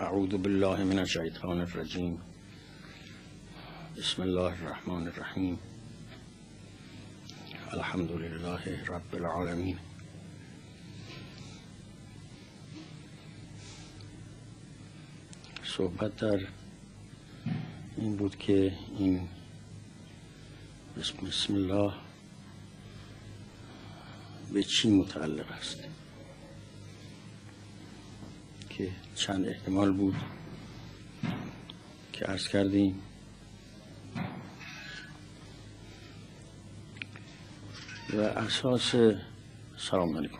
اعوذ بالله من الشیطان الرجیم بسم الله الرحمن الرحیم الحمد لله رب العالمین صحبت در این بود که این بسم الله به چی متعلق است. که چند احتمال بود که عرض کردیم. و اساس سلام علیکم.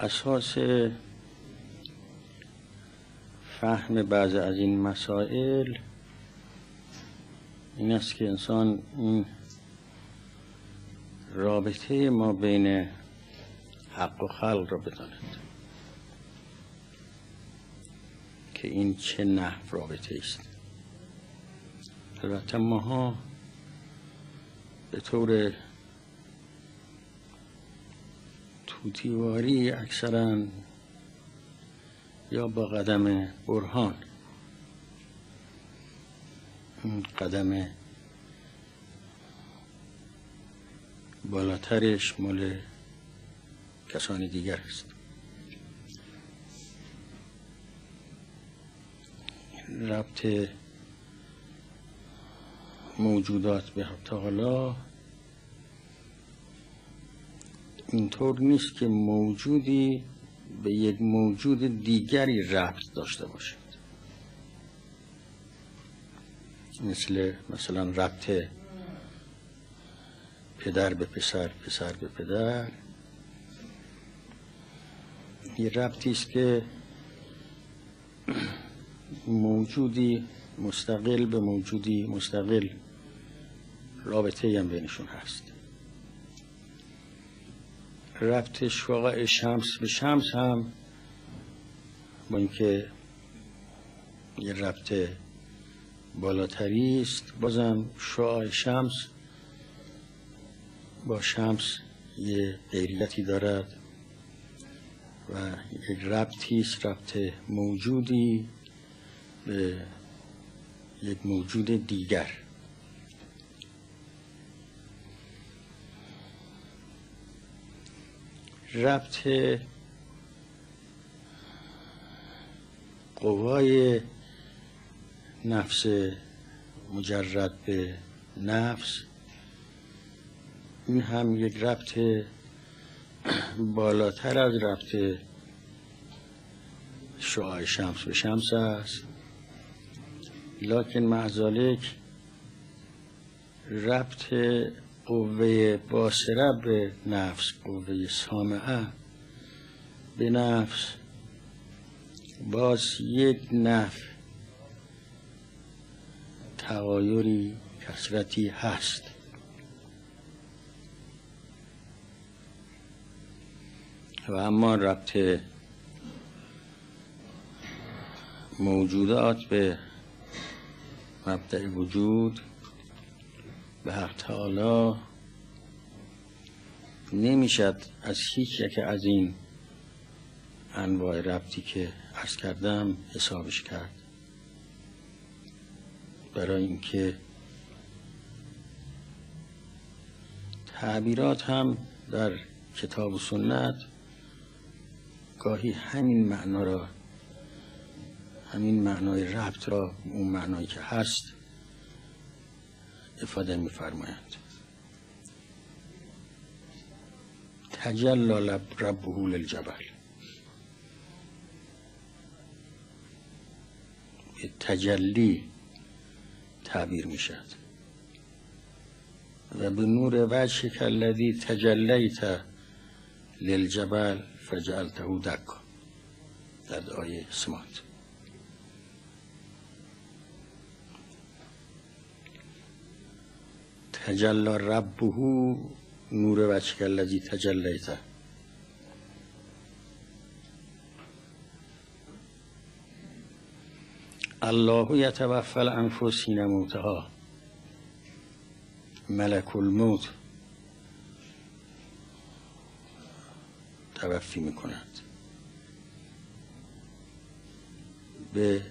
اساس فهم بعض از این مسائل این است که انسان این رابطه ما بین حق و خلق را بداند که این چه نحو رابطه است البته ماها به طور توتیواری اکثرا یا با قدم برهان. قدم بالاترش مال کسانی دیگر است ربط موجودات به تعالی اینطور نیست که موجودی به یک موجود دیگری ربط داشته باشد. مثل مثلا ربط پدر به پسر پسر به پدر. یه ربطی است که موجودی مستقل به موجودی مستقل رابطه هم بینشون هست. ربط شعاع شمس به شمس هم با اینکه یه ربط بالاتری است. بازم شعاع شمس با شمس یه غیریتی دارد. و یک ربطی است ربط موجودی به یک موجود دیگر. ربط قوای نفس مجرد به نفس این هم یک ربط بالاتر از ربط شعاع شمس به شمس است. لکن معذالک ربط قوه باسره به نفس قوه سامعه به نفس. باز یک نفع تغایری کسرتی هست. و اما ربط موجودات به مبدع وجود به حق تعالی نمی‌شد از هیچ یک از این انواع ربطی که عرض کردم حسابش کرد. برای اینکه تعبیرات هم در کتاب و سنت گاهی همین معنا را همین معنای ربط را اون معنایی که هست افاده میفرمایند. تجلا ربه للجبل. تجلی تعبیر می‌شد و به نور وجهک الذی تجلیت للجبل فجعلته دکا. در آیه سمات. تجلا ربه نور وجهک الذی تجلیت الله یتوفى الانفس موتها ملک الموت. توفی می کند به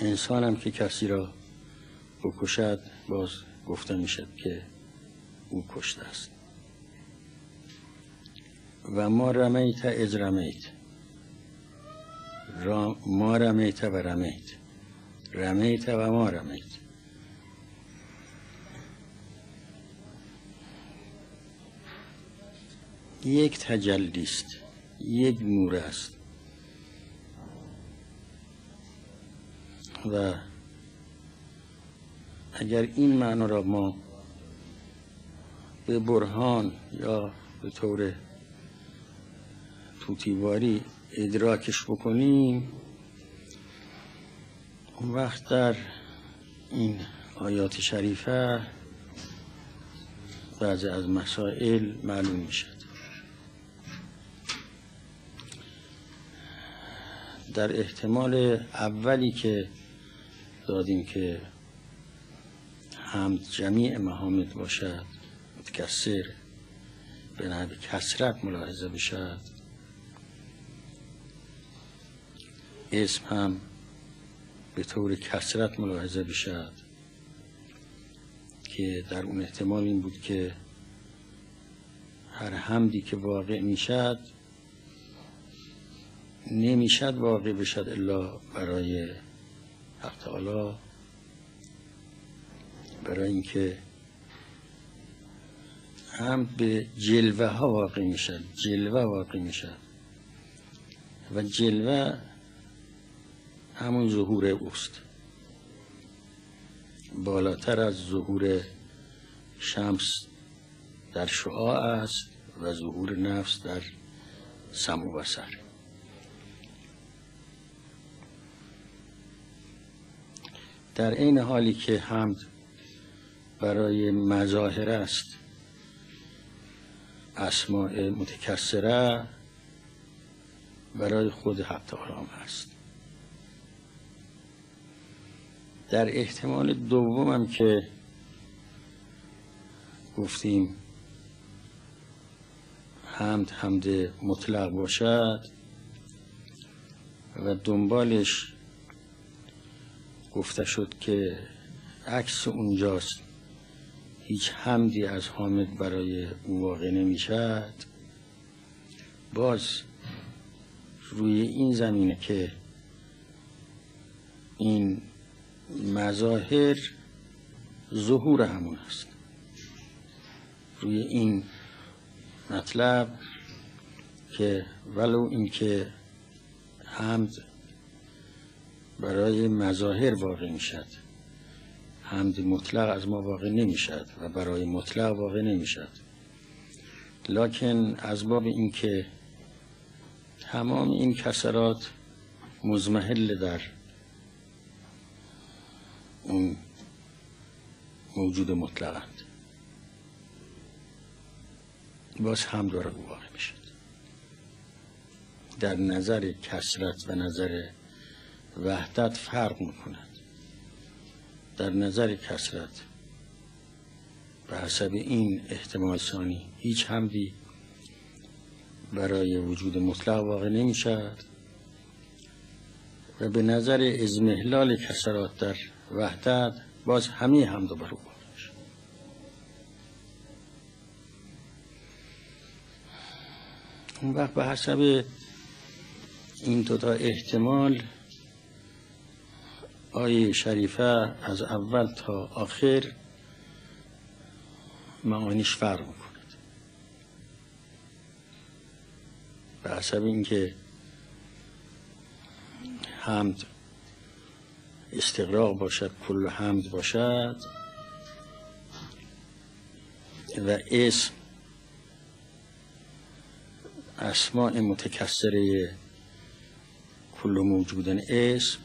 انسانم که کسی را بکشد باز گفته می‌شد که او کشته است. و ما رمیت از رمیت. را ما رمیت و رمیت. رمیت و ما رمیت. یک تجلی است یک نور است. و اگر این معنا را ما به برهان یا به طور توتیواری ادراکش بکنیم اون وقت در این آیات شریفه بعضی از مسائل معلوم می‌شد در احتمال اولی که دادیم که حمد جمیع محامد باشد متکسر به نحو کسرت ملاحظه بشد اسم هم به طور کسرت ملاحظه بشد که در اون احتمال این بود که هر حمدی که واقع می‌شد نمی‌شد واقع بشد الا برای حق تعالی برای اینکه هم به جلوه ها واقع می‌شد جلوه واقع می‌شد. و جلوه همون ظهور اوست. بالاتر از ظهور شمس در شعاع است و ظهور نفس در سم و بسر در این حالی که حمد برای مظاهر است اسماع متکسره برای خود حق تعالی است. در احتمال دومم که گفتیم حمد حمد مطلق باشد و دنبالش گفته شد که عکس اونجاست. هیچ حمدی از حامد برای او واقع نمی‌شد. باز روی این زمینه که این مظاهر ظهور همون است. روی این مطلب که ولو اینکه حمد برای مظاهر واقع می‌شد. حمد مطلق از ما واقع نمی‌شد و برای مطلق واقع نمی‌شد. لکن از باب اینکه تمام این کسرات مزمحل در اون موجود مطلقند. باز هم داره او واقع می‌شد. در نظر کسرت و نظر وحدت فرق می‌کند. در نظر کسرت به حسب این احتمال ثانی هیچ حمدی برای وجود مطلق واقع نمی شود و به نظر ازمهلال کسرات در وحدت باز همه حمد بر او اون وقت به حسب این دوتا احتمال آیه شریفه از اول تا آخر معانیش فرق می‌کند. به حسب اینکه حمد استقراق باشد کل حمد باشد و اسم اسماع متکسره کل موجودن اسم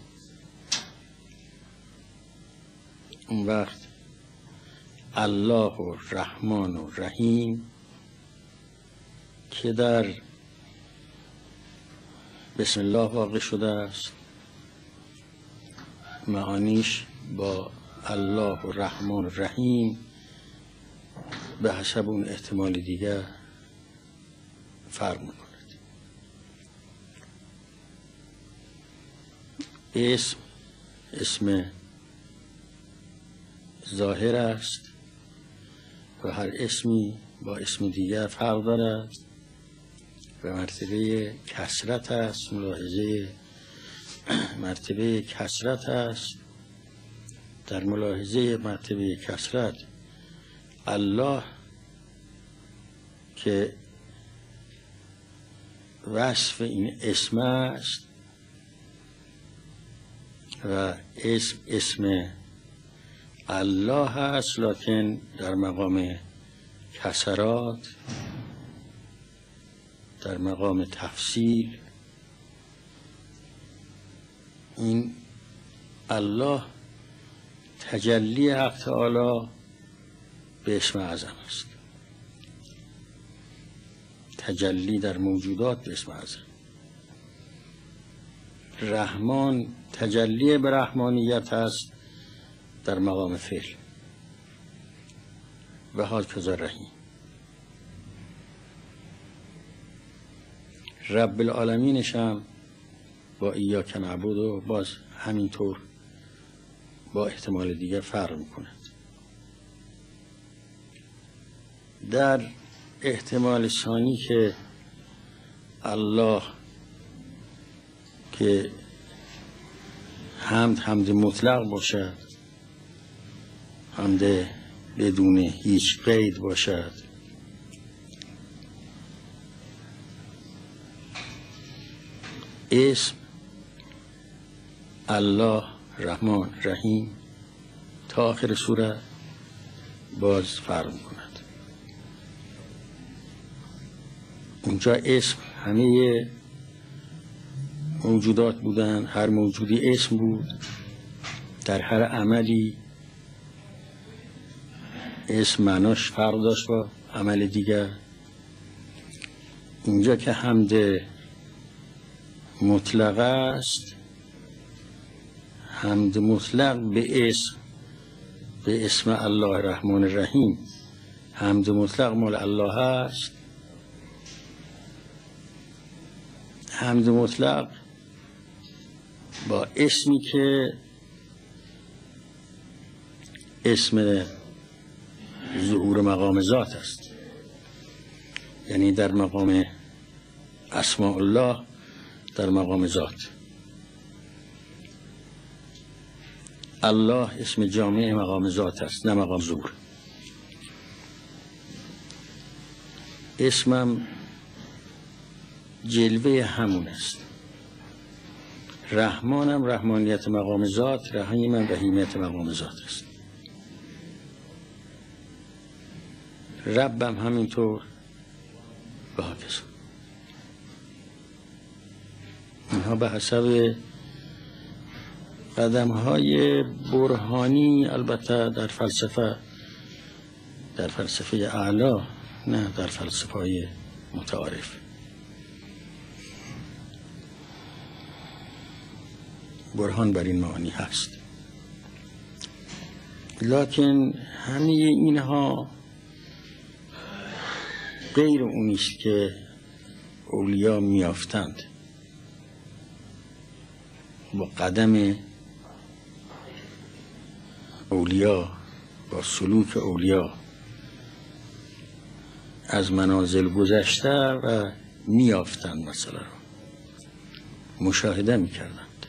اون وقت الله و رحمان و رحیم که در بسم الله واقع شده است. معانیش با الله و رحمان و رحیم به حسب اون احتمال دیگر فرق می‌کند. اسم اسم ظاهر است و هر اسمی با اسم دیگر فرق دارد و مرتبه کسرت است ملاحظه مرتبه کسرت است. در ملاحظه مرتبه کسرت الله که وصف این اسم است و اسم اسم الله هست لکن در مقام کسرات در مقام تفصیل این الله تجلی حق تعالی به اسم اعظم است. تجلی در موجودات به اسم اعظم. رحمان تجلی به رحمانیت است. در مقام فعل. و حال رحیم. رب العالمینش هم با ایاک نعبد و باز همینطور با احتمال دیگر فرق می‌کند. در احتمال ثانی که الله که حمد حمد مطلق باشد حمد بدون هیچ قید باشد. اسم الله رحمان رحیم تا آخر سوره باز فرق کند. اونجا اسم همه موجودات بودن هر موجودی اسم بود در هر عملی اسم معناش فرق داشت با عمل دیگر. اینجا که حمد مطلق است حمد مطلق به اسم به اسم الله الرحمن الرحیم. حمد مطلق مال الله است. حمد مطلق با اسمی که اسم ظهور مقام ذات است. یعنی در مقام اسماء الله در مقام ذات. الله اسم جامع مقام ذات است نه مقام ظهور. اسمم جلوه همون است. رحمانم رحمانیت مقام ذات رحیمم رحیمیت مقام ذات است. ربم همینطور به حافظ. اینها به حسب قدم های برهانی البته در فلسفه در فلسفه اعلا نه در فلسفه های متعارف. برهان بر این معانی هست. لکن همه اینها غیر اونیست که اولیا میافتند. با قدم اولیا با سلوک اولیا از منازل گذشته و میافتند مثلا رو. مشاهده می‌کردند.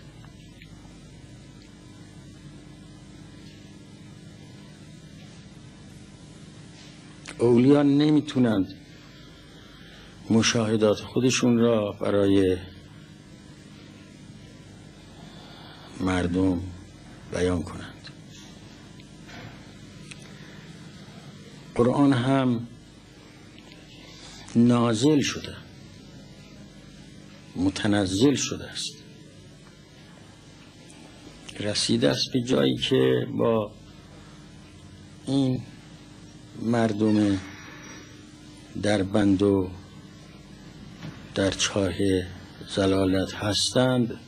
اولیا نمی‌تونند مشاهدات خودشون را برای مردم بیان کنند. قرآن هم نازل شده متنزل شده است. رسیده است به جایی که با این مردم در بند و در چاه زلالت هستند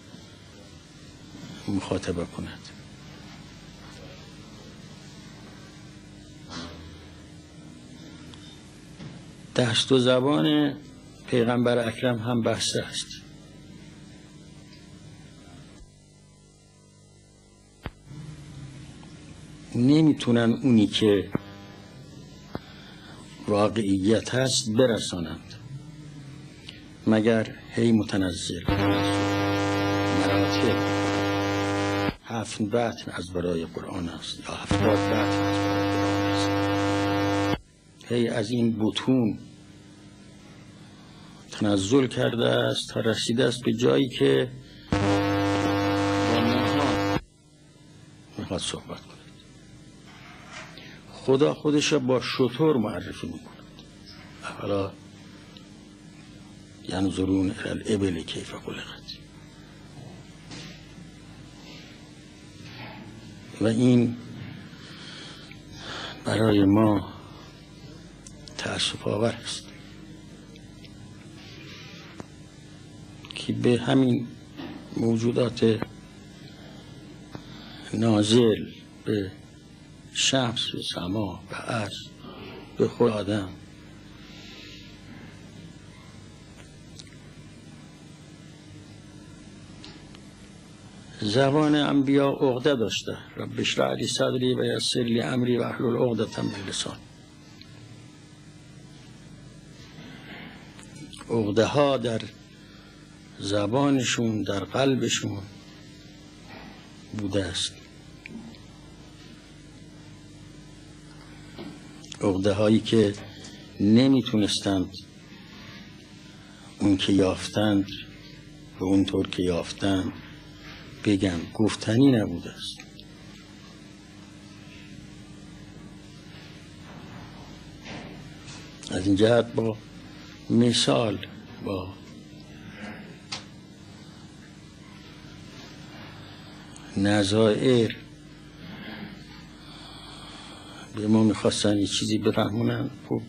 مخاطبه کند. دست و زبان پیغمبر اکرم هم بحث است. نمی‌تونن اونی که واقعیت هست برسانند. مگر هی متنزل؟ مراتب هفت بطن از برای قرآن است. یا هفتاد بطن از برای قرآن است. هی از این بطون تنزل کرده است تا رسیده است به جایی که می‌خواد صحبت کند خدا خودش با شطور معرفی می‌کند. اولا ینظرون الى الابل کیف خلقت. و این برای ما تأسف آور است. که به همین موجودات نازل به شمس و سما و از به خود آدم زبان انبیا عقده داشته. رب اشرح لی صدری و یسر لی امری و احلل عقدة من لسان. عقده ها در زبانشون در قلبشون بوده است. عقده هایی که نمی‌تونستند اون که یافتند و اونطور که یافتند بگم گفتنی نبوده است. از این جهت با مثال با نظائر به ما می‌خواستن یه چیزی برهمونن خب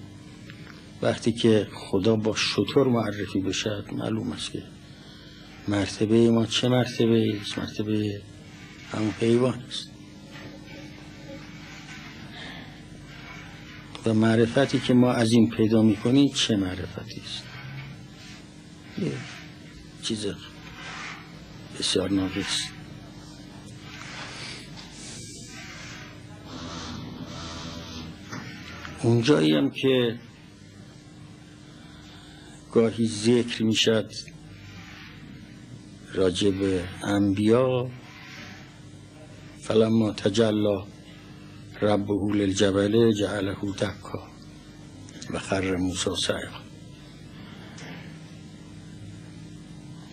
وقتی که خدا با شطور معرفی بشد معلوم است که مرتبه ما چه مرتبه؟ است مرتبه همون حیوان است و معرفتی که ما از این پیدا می‌کنیم چه معرفتی است؟ یه چیز بسیار ناقص اونجایی هم که گاهی ذکر می‌شد راجع به انبیا فلما تجلا ربه للجبل جعله دکا و خر موسی سعیقا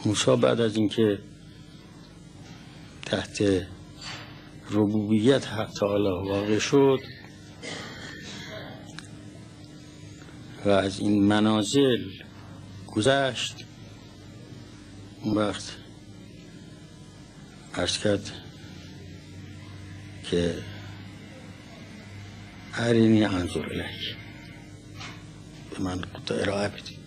موسی بعد از اینکه تحت ربوبیت حق تعالی واقع شد و از این منازل گذشت اون وقت ارز کرد که ارینی انظر الیک. به من ارائه بدی.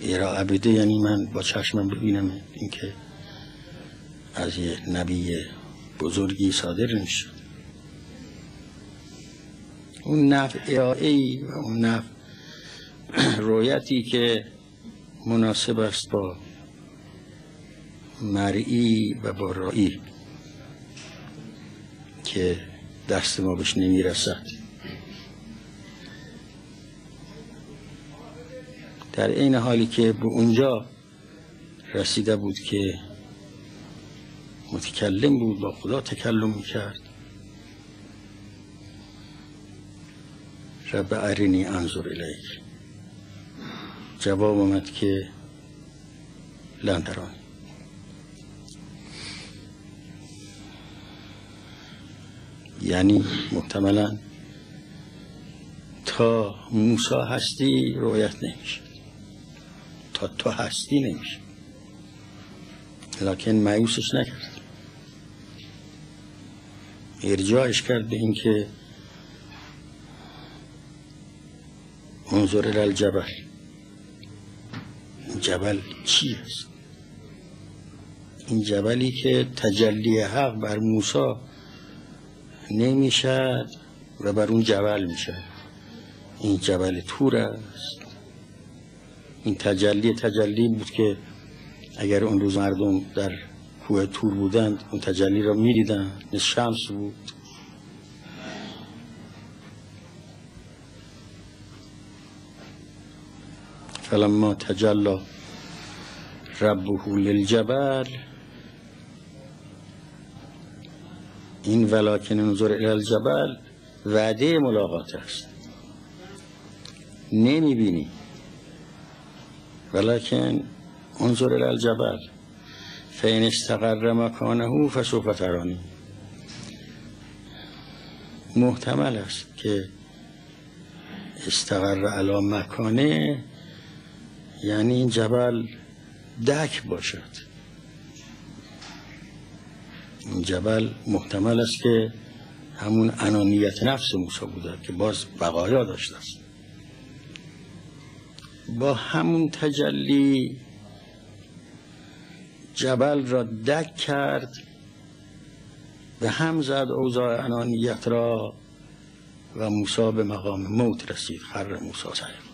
ارائه بده یعنی من با چشمم ببینم اینکه از یه نبی بزرگی صادر نشد اون نفع ارائه و اون نفع رویتی که مناسب است با مرئی و با که دست ما بهش نمی‌رسد. در این حالی که به اونجا رسیده بود که متکلم بود با خدا تکلم می‌کرد. رب ارینی انظر الیک. جواب آمد که لن یعنی محتملا تا موسا هستی رویت نمیشه. تا تو هستی نمیشه. لکن معیوسش نکرد. ارجاعش کرد به اینکه انظر الجبل. جبل چی است؟ این جبلی که تجلی حق بر موسی نمی‌شد و بر اون جبل می‌شد این جبل تور است. این تجلی تجلی بود که اگر اون روز مردم در کوه تور بودند اون تجلی را می‌دیدن. مثل شمس بود. فلما تجلا ربه للجبل این ولکن انظر الى الجبل وعده ملاقات است. نمی‌بینی. ولکن انظر الى الجبل فین استقر مکانه فسوف ترانی محتمل است که استقر علا مکانه یعنی این جبل دک باشد. جبل محتمل است که همون انانیت نفس موسی بوده که باز بقایا داشته است. با همون تجلی جبل را دک کرد به هم زد اوضاع انانیت را و موسی به مقام موت رسید خر موسی سعیم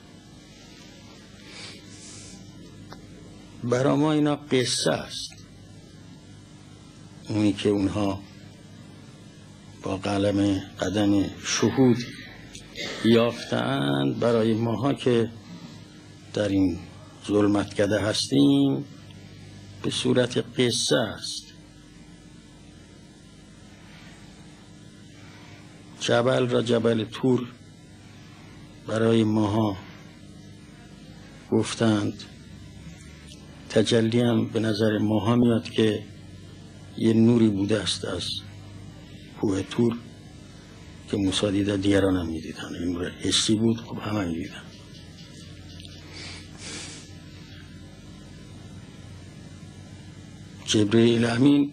برا ما اینا قصه است. اونی که اونها با قلم قدم شهود یافتند برای ماها که در این ظلمتگده هستیم به صورت قصه است. جبل را جبل تور برای ماها گفتند. تجلی به نظر ماها میاد که یه نوری بوده است از کوه تور که موسی دیده دیگران هم می‌دیدن. این نور حسی بود خب همه می‌دیدن جبرئیل امین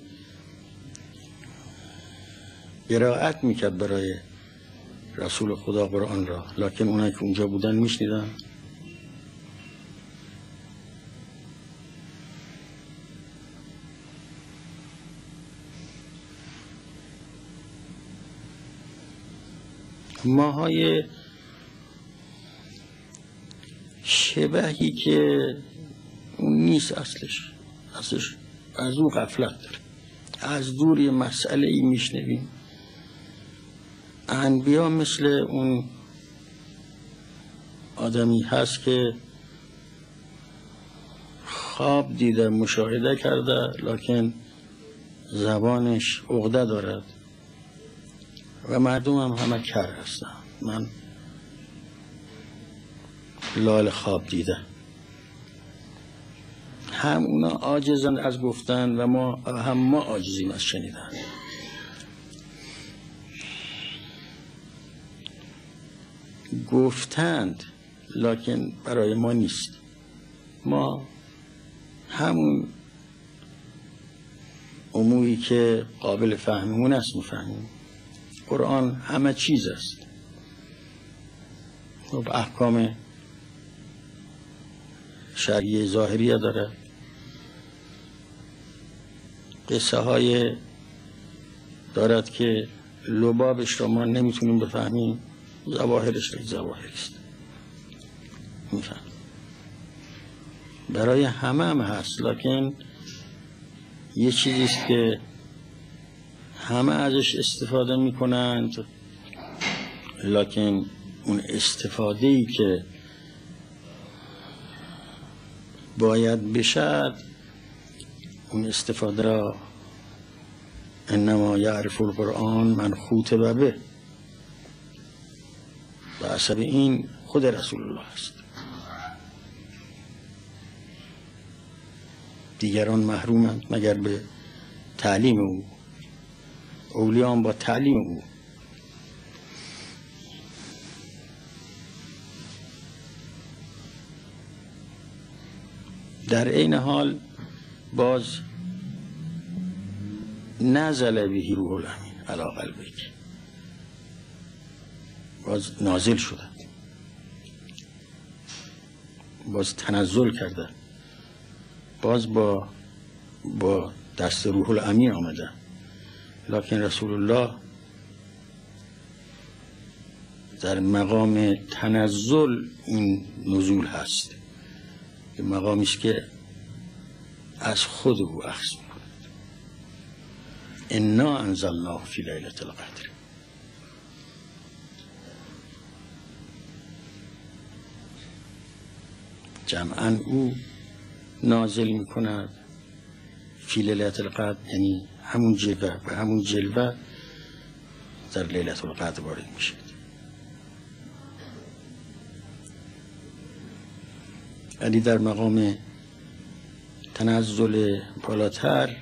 قرائت می‌کرد برای رسول خدا قرآن را. لکن اونایی که اونجا بودن میشنیدن. ماهای شبهی که اون نیست اصلش. اصلش از اون غفلت داره. از دور یه مسئله ای میشنویم. انبیا مثل اون آدمی هست که خواب دیده مشاهده کرده لکن زبانش عقده دارد. و مردم هم همه کر هستن. من لال خواب دیده هم اونا از گفتن و ما هم ما عاجزیم از شنیدن. گفتند لکن برای ما نیست. ما همون اموری که قابل فهممون است می‌فهمیم. قرآن همه چیز است. خب احکام شرعی ظاهریه داره. قصه های دارد که لبابش را ما نمی‌تونیم بفهمیم. زواهرش را زواهر است. برای همه هم هست لکن یه چیزیست که همه ازش استفاده می‌کنند لکن اون استفاده ای که باید بشد اون استفاده را انما یعرف القرآن من خوت به و عصب این خود رسول الله است. دیگران محرومند مگر به تعلیم او اولیان با تعلیم او. در این حال باز نزل بهی روح الامین علا قلبک. باز نازل شده. باز تنزل کرده. باز با با دست روح الامین آمده. لکن رسول الله در مقام تنزل این نزول هست. که مقامی است که از خود او اخذ می‌کند. انا انزلناه فی لیلت القدر. جمعا او نازل می کند فی لیلت القدر یعنی همون جلوه و همون جلوه در لیلت القدر وارد میشه علی در مقام تنزل بالاتر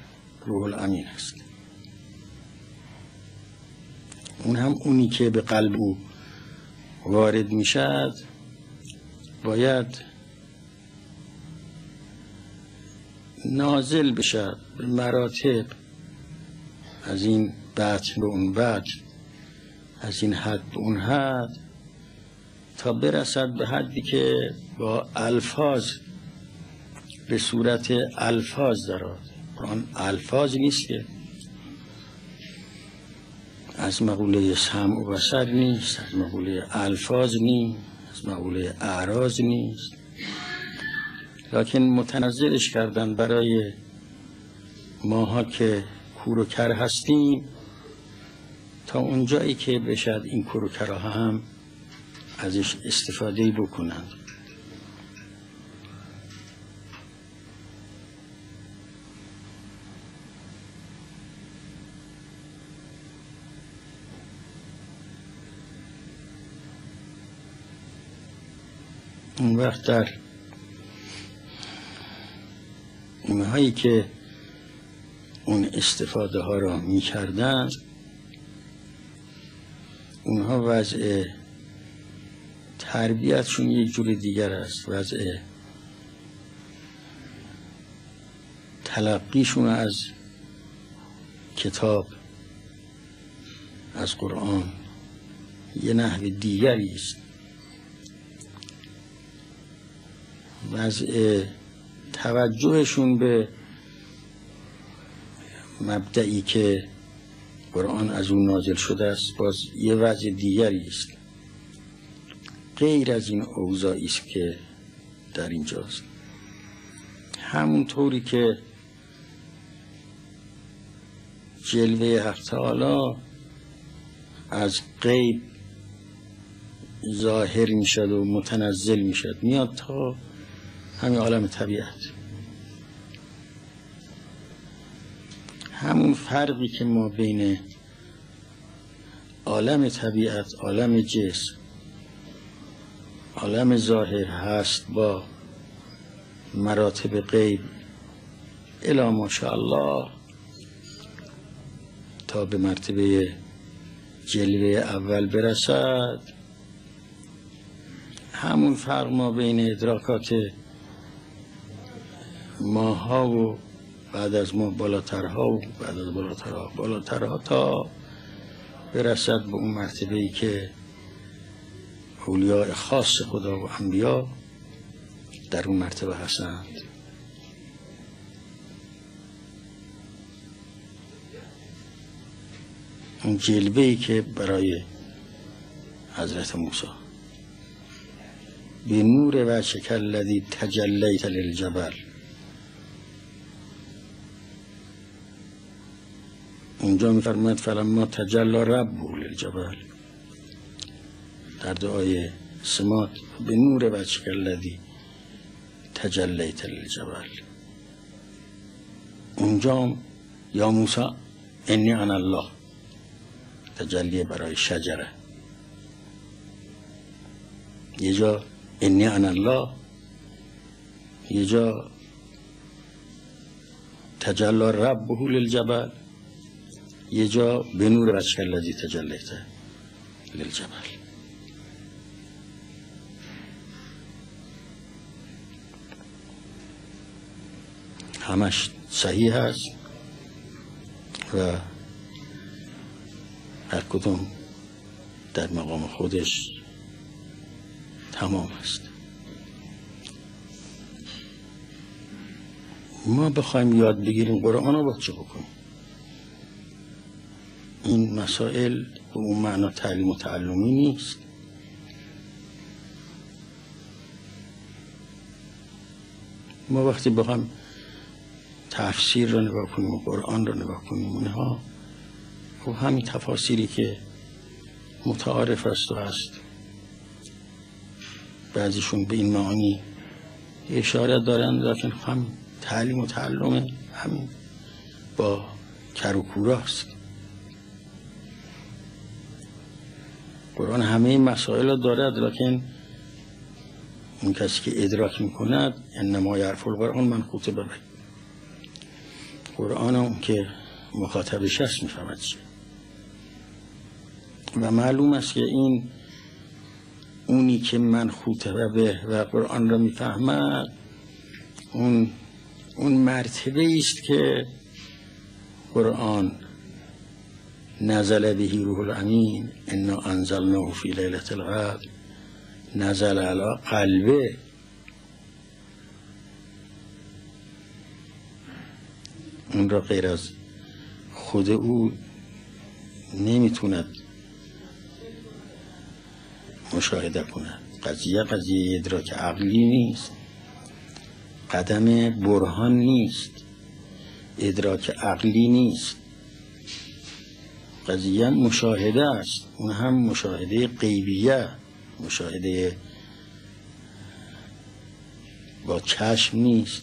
روح الامین است. اون هم اونی که به قلب او وارد می‌شد باید نازل بشد به مراتب. از این بطن به اون بطن از این حد به اون حد تا برسد به حدی که با الفاظ به صورت الفاظ دارد قرآن الفاظ نیست که از مقوله سمع و بسر نیست از مقوله الفاظ نیست از مقوله اعراض نیست. لکن متنظرش کردن برای ماها که کور و کر هستیم. تا اونجایی که بشد این کور و کرها هم ازش استفاده بکنند. اون وقت در هایی که اون استفاده ها را می کردن اونها وضع تربیتشون یک جور دیگر است. وضع تلقیشون از کتاب از قرآن یه نحو دیگری است. وضع توجهشون به مبدعی که قرآن از اون نازل شده است باز یه وضع دیگری است. غیر از این اوضاعی است که در اینجاست. همونطوری که جلوه حق تعالی از غیب ظاهر می‌شد و متنزل می‌شد. میاد تا همین عالم طبیعت. همون فرقی که ما بین عالم طبیعت عالم جسم عالم ظاهر هست با مراتب غیب الا ماشاءالله تا به مرتبه جلوه اول برسد. همون فرق ما بین ادراکات ماها و بعد از ما بالاترها و بعد از بالاترها. بالاترها تا برسد به اون مرتبه ای که اولیاء خاص خدا و انبیا در اون مرتبه هستند. اون جلوه ای که برای حضرت موسی. به نور و شکل لذی تجلیت للجبل. اونجا میفرماید فلما تجلا رب للجبل در دعای سمات به نور بچک الذی تجلیت للجبل اونجا یا موسی انی انا الله. تجلی برای شجره. یه جا انی انا الله. یه جا تجلا ربه للجبل یه جا به نور وجه الذی تجلیت للجبل. همش صحیح هست و هر کدوم در مقام خودش تمام است. ما بخوایم یاد بگیریم قرآن رو با چه بکنیم؟ این مسائل به اون معنا تعلیم و تعلمی نیست. ما وقتی بخوایم تفسیر رو نگاه کنیم و قرآن رو نگاه کنیم اونها خب همین تفاصیلی که متعارف است و هست. بعضیشون به این معانی اشاره دارن لیکن هم تعلیم و تعلم همین با کروکوراست قرآن همه این مسائل را دارد لکن اون کسی که ادراک می‌کند انما یعرف القرآن من خوطه ببین قرآن اون که مخاطبش هست می‌فهمد چیه و معلوم است که این اونی که من خوطبه به و قرآن را می‌فهمد اون اون مرتبه است که قرآن نزل بهی روح الامین انا انزلناه فی لیلت القدر. نزل علا قلبه. اون را غیر از خود او نمی‌توند مشاهده کند. قضیه قضیه ادراک عقلی نیست. قدم برهان نیست. ادراک عقلی نیست. قضیه مشاهده است. اون هم مشاهده غیبیه مشاهده با چشم نیست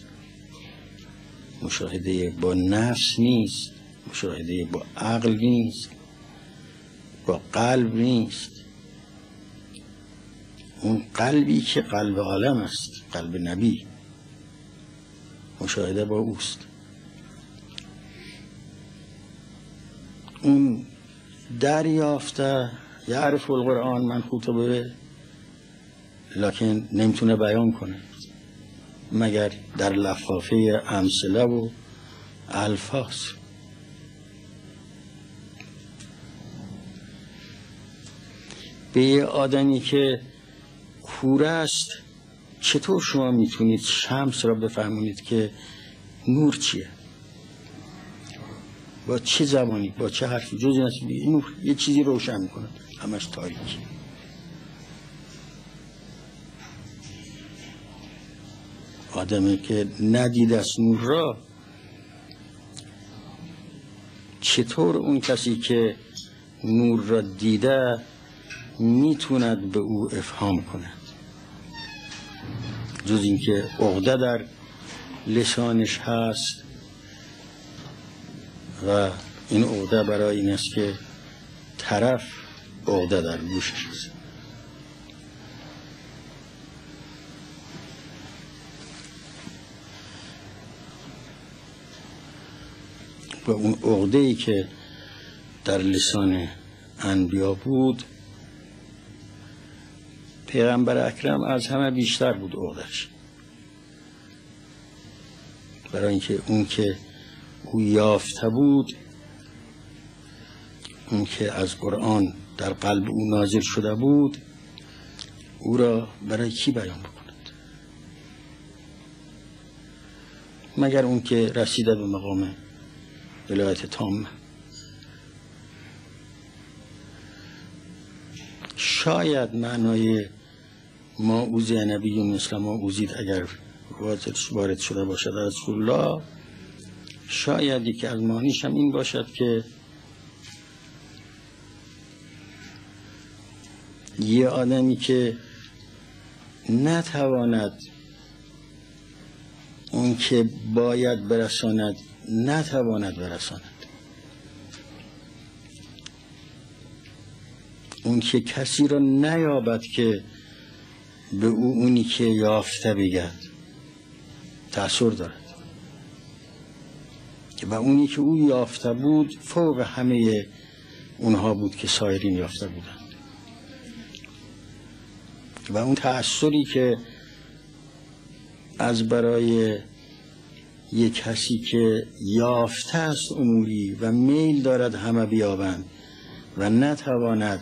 مشاهده با نفس نیست مشاهده با عقل نیست با قلب نیست. اون قلبی که قلب عالم است قلب نبی مشاهده با اوست. اون دریافته یعرف القرآن من خطبه لکن نمی‌تونه بیان کنه. مگر در لفافه امثله و الفاظ. به یه آدمی که کوره است چطور شما می‌تونید شمس را بفهمونید که نور چیه؟ با چه زبانی با چه حرفی جز این نور یه چیزی روشن می‌کنه. همش تاریکی آدمی که ندید از نور. را. چطور اون کسی که نور را دیده می‌توند به او افهام کند؟ جز اینکه عقده در لسانش هست. و این عقده برای این است که طرف عقده در گوشش هست و اون عقده ای که در لسان انبیا بود پیغمبر اکرم از همه بیشتر بود عقدش برای اینکه اون که او یافته بود اون که از قرآن در قلب او نازل شده بود او را برای کی بیان بکند؟ مگر اون که رسیده به مقام ولایت تام؟ شاید معنای ما اوزی نبی مثل ما اوزید اگر وارد شده باشد از الله شاید که از معنیش هم این باشد که یه آدمی که نتواند اون که باید برساند نتواند برساند. اون که کسی را نیابد که به او اونی که یافته بگد تأثیر دارد. و اونی که او یافته بود فوق همه اونها بود که سایرین یافته بودند. و اون تأثیری که از برای یک کسی که یافته است اموری و میل دارد همه بیابند و نتواند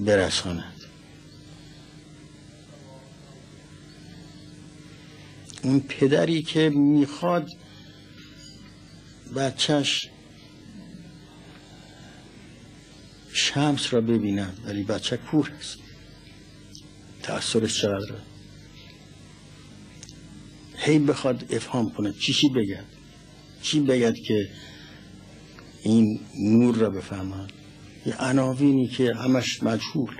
برساند. اون پدری که می‌خواد بچهش شمس را ببیند ولی بچه کور است تأثیرش چقدره هی بخواد افهام کنه چی چی بگد چی بگد که این نور را بفهمند یه عناوینی که همش مجهول.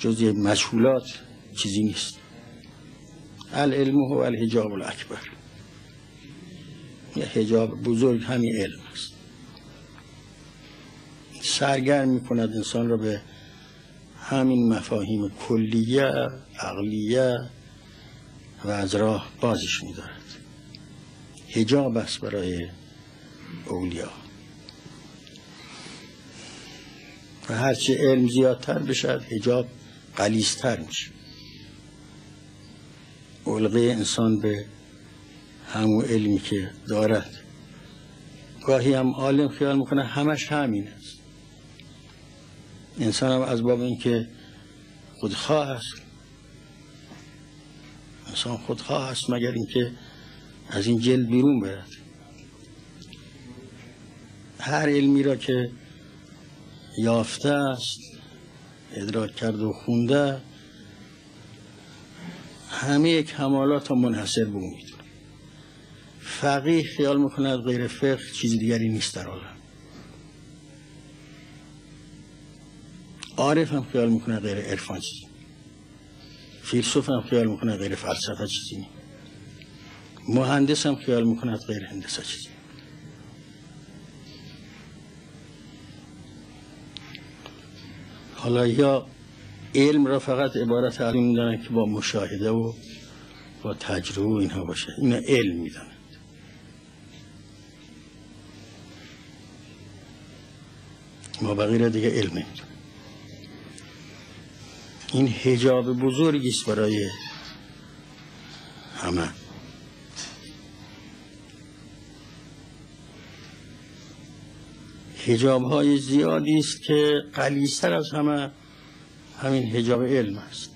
جز مجهولات چیزی نیست. العلم هو الحجاب الاکبر. یه حجاب بزرگ همین علم است. سرگرم می کند انسان را به همین مفاهیم کلیه عقلیه و از راه بازش می دارد حجاب است برای اولیا. و هرچه علم زیادتر بشد حجاب قلیستر میشه. علقه انسان به همون علمی که دارد. گاهی هم عالم خیال می‌کنه همش همین است. انسان هم از باب اینکه خودخواه است. انسان خودخواه است مگر اینکه از این جلد بیرون برد. هر علمی را که یافته است ادراک کرد و خونده همه کمالات منحصر به فقیه خیال می‌کند غیر فقه چیز دیگری نیست در عالم عارف هم خیال می‌کنه غیر عرفان چیزی. فیلسوف هم خیال می‌کنه غیر فلسفه چیزی مهندس هم خیال می‌کنه غیر هندسه چیزی. حالا یا علم را فقط عبارت تعلیم می‌دانند که با مشاهده و با تجربه و اینها باشه. اینا علم می‌دانند ما بقیه دیگه علم نمی‌دونیم این هجاب بزرگی است برای همه. هجاب های زیادی است که قلیستر از همه همین هجاب علم است.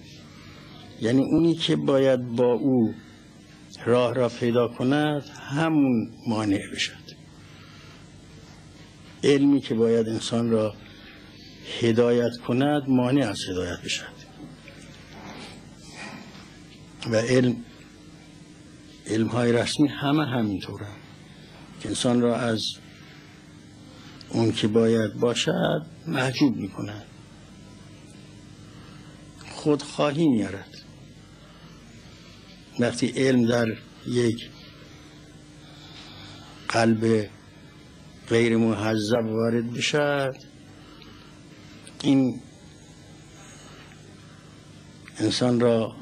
یعنی اونی که باید با او راه را پیدا کند همون مانع بشد علمی که باید انسان را هدایت کند مانع از هدایت بشد و علم علم های رسمی همه همینطوره که انسان را از اون که باید باشد محجوب کند خودخواهی میارد وقتی علم در یک قلب غیر محذب وارد بشد. این انسان را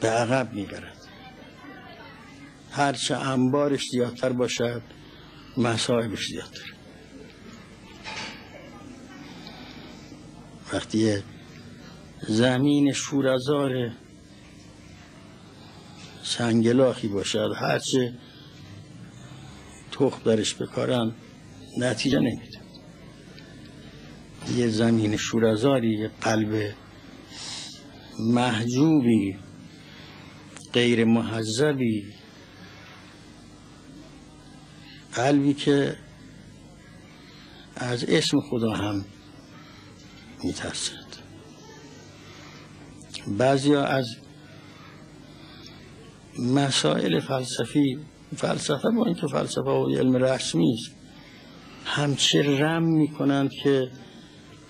به عقب می‌برد. هرچه انبارش زیادتر باشد مصائبش زیادتر. وقتی زمین شورزار سنگلاخی باشد هرچه تخم درش بکارن نتیجه نمیده یه زمین شورزاری یه قلب محجوبی غیر محذبی قلبی که از اسم خدا هم میترسد. بعضی از مسائل فلسفی فلسفه با اینکه فلسفه و علم رسمی است. همچه رم می‌کنند که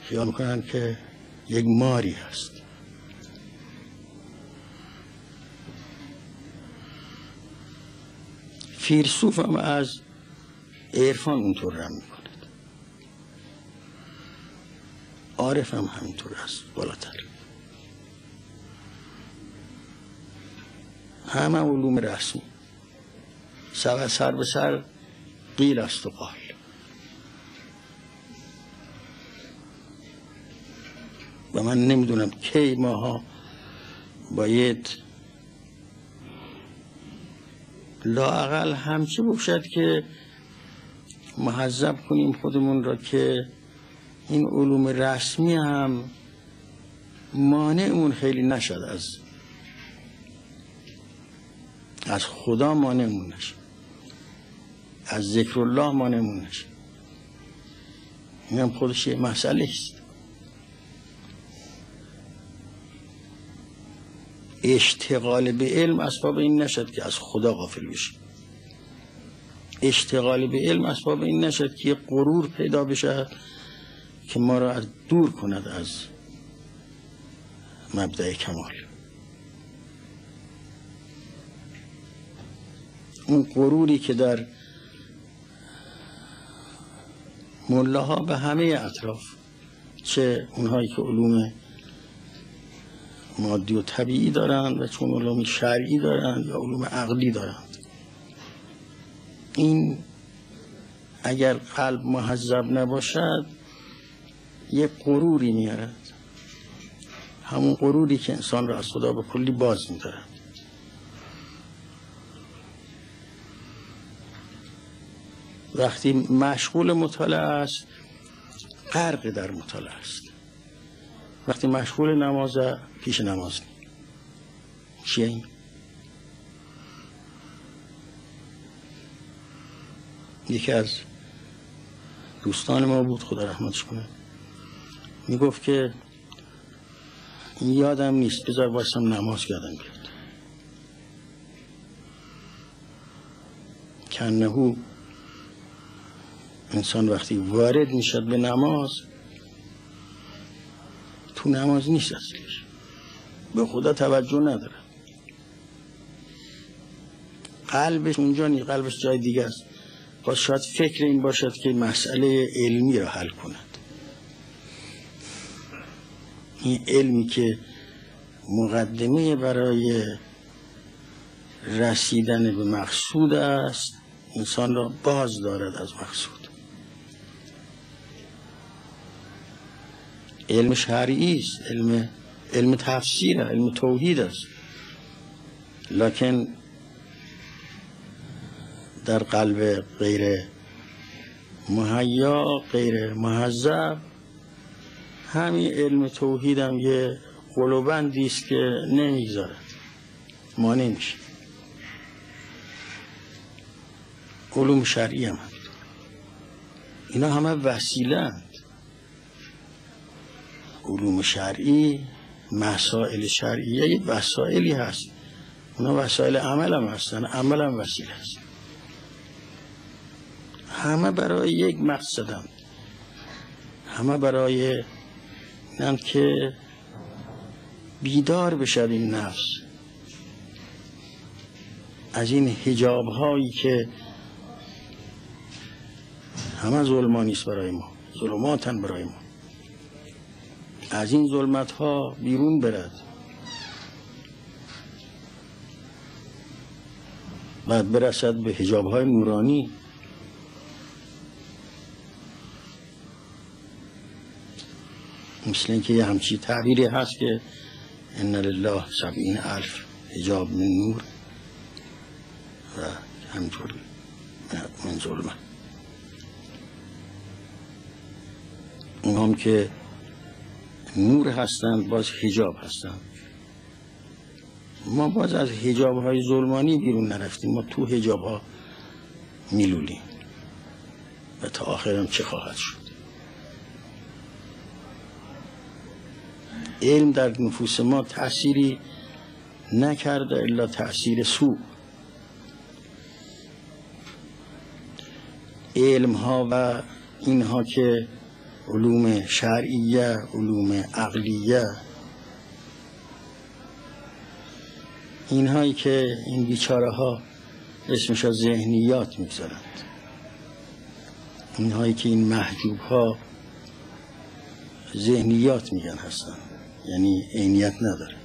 خیال می‌کنند که یک ماری هست. فیلسوف هم از عرفان اونطور رم می‌کند. عارف هم همینطور است بالاتر. همه علوم رسمی. سر سر به سر قیل است و قال. و من نمی‌دونم کی ماها باید لاقل همچه باشد که محذب کنیم خودمون را که این علوم رسمی هم مانعمون خیلی نشد از از خدا مانعمون نشد. از ذکر الله مانعمون نشد این هم خودش یه مسئله است. اشتغال به علم اسباب این نشد که از خدا غافل بشیم اشتغال به علم اسباب این نشد که یه غرور پیدا بشه که ما را از دور کند از مبدع کمال. اون غروری که در ملاها به همه اطراف چه اونهایی که علوم مادی و طبیعی دارند و چون علوم شرعی دارند یا علوم عقلی دارند. این اگر قلب محذب نباشد یک غروری میارد. همون غروری که انسان را از خدا به کلی باز میدارد. وقتی مشغول مطالعه است غرق در مطالعه است. وقتی مشغول نماز پیش نماز. چیه این؟ یکی از دوستان ما بود خدا رحمتش کنه. می‌گفت که یادم نیست بذار باشم نماز یادم بیاد. کنهو انسان وقتی وارد می‌شد به نماز تو نماز نیست اصلیش به خدا توجه نداره قلبش اونجا نیست قلبش جای دیگه است. باز شاید فکر این باشد که مسئله علمی را حل کند. این علمی که مقدمه برای رسیدن به مقصود است انسان را باز دارد از مقصود. علم شرعی است علم علم تفسیر علم توحید است. لکن در قلب غیر مهیا غیر محذب همین علم توحید هم یه قلوبندی است که نمی‌گذارد. ما نمیشه علوم شرعی هم. اینا همه وسیله علوم شرعی مسائل شرعیه یه وسائلی هست. اونا وسایل عمل هم هستن عمل هم وسیله هست. همه برای یک مقصد هم. همه برای اینم که بیدار بشد این نفس. از این حجاب هایی که همه ظلمانی است برای ما ظلماتن برای ما. از این ظلمت ها بیرون برد. بعد برسد به حجاب های نورانی. مثل اینکه یه همچی تعبیری هست که ان لله سبعین الف حجاب من نور و همینطور من ظلمه اون هم که نور هستند باز حجاب هستند ما باز از حجاب های ظلمانی بیرون نرفتیم ما تو حجاب ها میلولیم. و تا آخرم چه خواهد شد؟ علم در نفوس ما تأثیری نکرده الا تأثیر سو علم ها و اینها که علوم شرعیه علوم عقلیه. اینهایی که این بیچاره ها اسمش ذهنیات می‌گذارند. اینهایی که این محجوب ها ذهنیات میگن هستن یعنی عینیت ندارد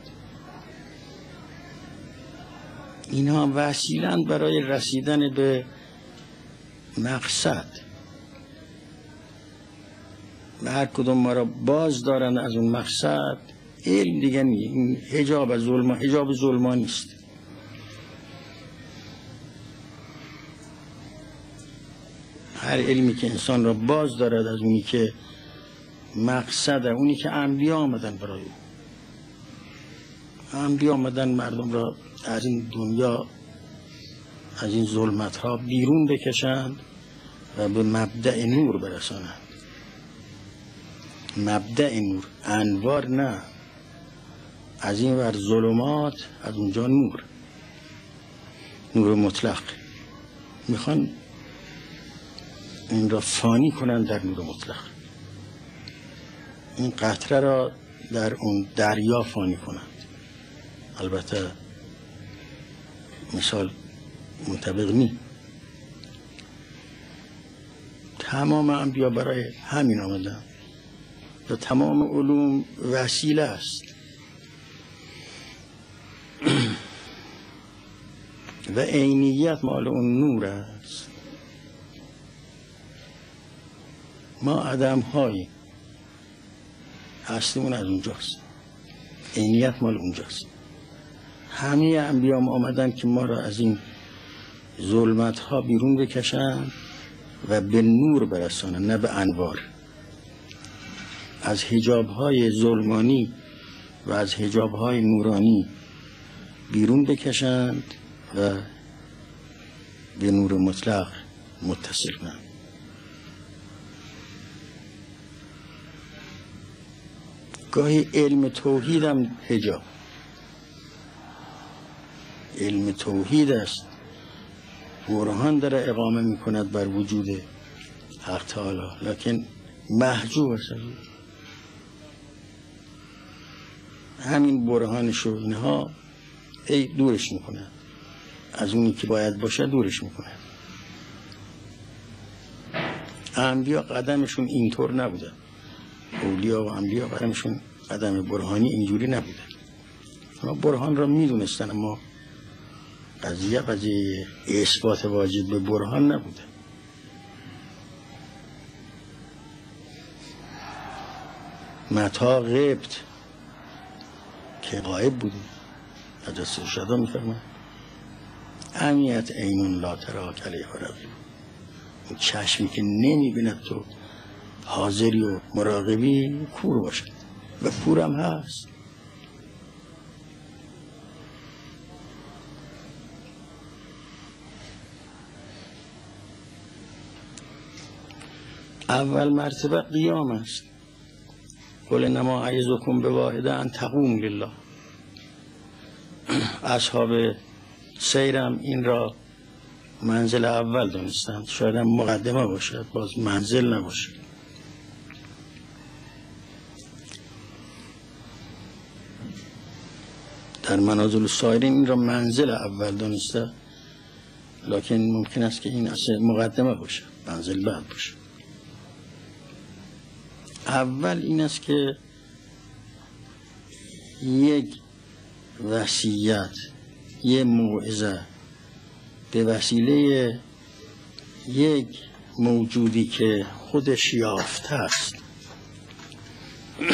اینها وسیلند برای رسیدن به مقصد. هر کدوم ما را باز دارن از اون مقصد. علم دیگه نی این حجاب از ظلم حجاب هر علمی که انسان را باز دارد از اونی که مقصد اونی که انبیا آمدن برای او. انبیا آمدن مردم را از این دنیا از این ظلمت ها بیرون بکشند و به مبدع نور برسانند. مبدع نور. انوار نه. از این ور ظلمات از اونجا نور. نور مطلق. می‌خوان این را فانی کنند در نور مطلق. این قطره را در اون دریا فانی کنند البته مثال منطبق نی. تمام انبیا برای همین آمدن. و تمام علوم وسیله است. و عینیت مال اون نور است. ما عدم های هستیمون از اونجاست. عینیت مال اونجاست. همه انبیام آمدن که ما را از این ظلمت ها بیرون بکشن و به نور برسانن نه به انوار. از هجاب های ظلمانی و از هجاب های نورانی بیرون بکشند و به نور مطلق متصل کنند. گاهی علم هم هجاب علم توحید است. برهان داره اقامه می کند بر وجود حق تعالی لکن محجوب است. همین برهانش و اینها ای دورش می‌کنه. از اونی که باید باشه دورش می‌کنه. انبیا قدمشون اینطور نبوده. اولیا و انبیا قدمشون قدم برهانی اینجوری نبوده. اما برهان را می‌دونستن اما قضیه قضیه اثبات واجب به برهان نبوده. متا غبت. که غایب بوده حضرت شدا میفرمه امیت اینون لا ترا کلیه رقیب اون چشمی که نمی‌بیند تو حاضری و مراقبی کور باشد و کورم هست. اول مرتبه قیام است. قل نما عیزکم به واحده ان تقوم لله. اصحاب سیرم این را منزل اول دانستند شاید هم مقدمه باشد باز منزل نباشد در منازل سایرین این را منزل اول دانسته. لکن ممکن است که این اصلا مقدمه باشه منزل بعد باشه. اول این است که یک وسیعت یه موعظه. به وسیله یک موجودی که خودش یافته است.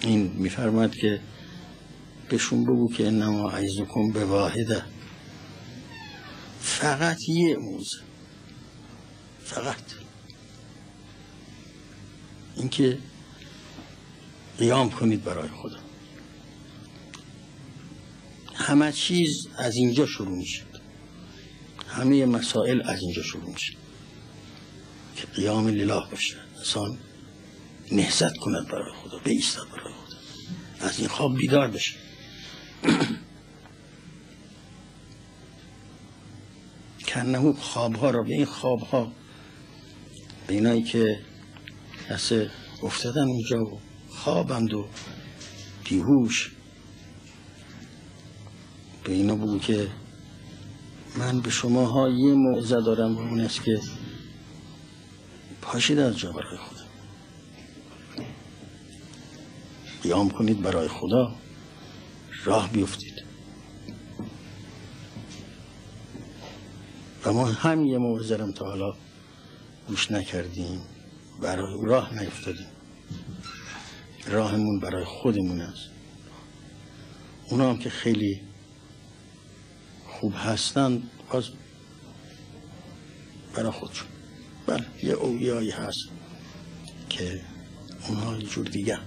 این میفرماد که بهشون بگو که انما عیزکم به واحده. فقط یه موزه. فقط. اینکه قیام کنید برای خدا. همه چیز از اینجا شروع میشه همه مسائل از اینجا شروع میشه که قیام لله باشه. انسان نهزت کند برای خدا بیستد برای خدا. از این خواب بیدار بشه. کنهو خواب ها را به این خواب ها به اینایی که دسته افتادن اونجا و خوابند و بیهوش. به اینا بگو که من به شما ها یه موعظه دارم و اون است که پاشید از جا برای خدا. قیام کنید برای خدا. راه بیفتید. و ما هم یه موعظه تا حالا گوش نکردیم. برای راه نیفتادیم. راهمون برای خودمون است. اونا هم که خیلی خوب هستن باز برای خودشون. بله یه اویایی هست که اونها یه جور دیگه.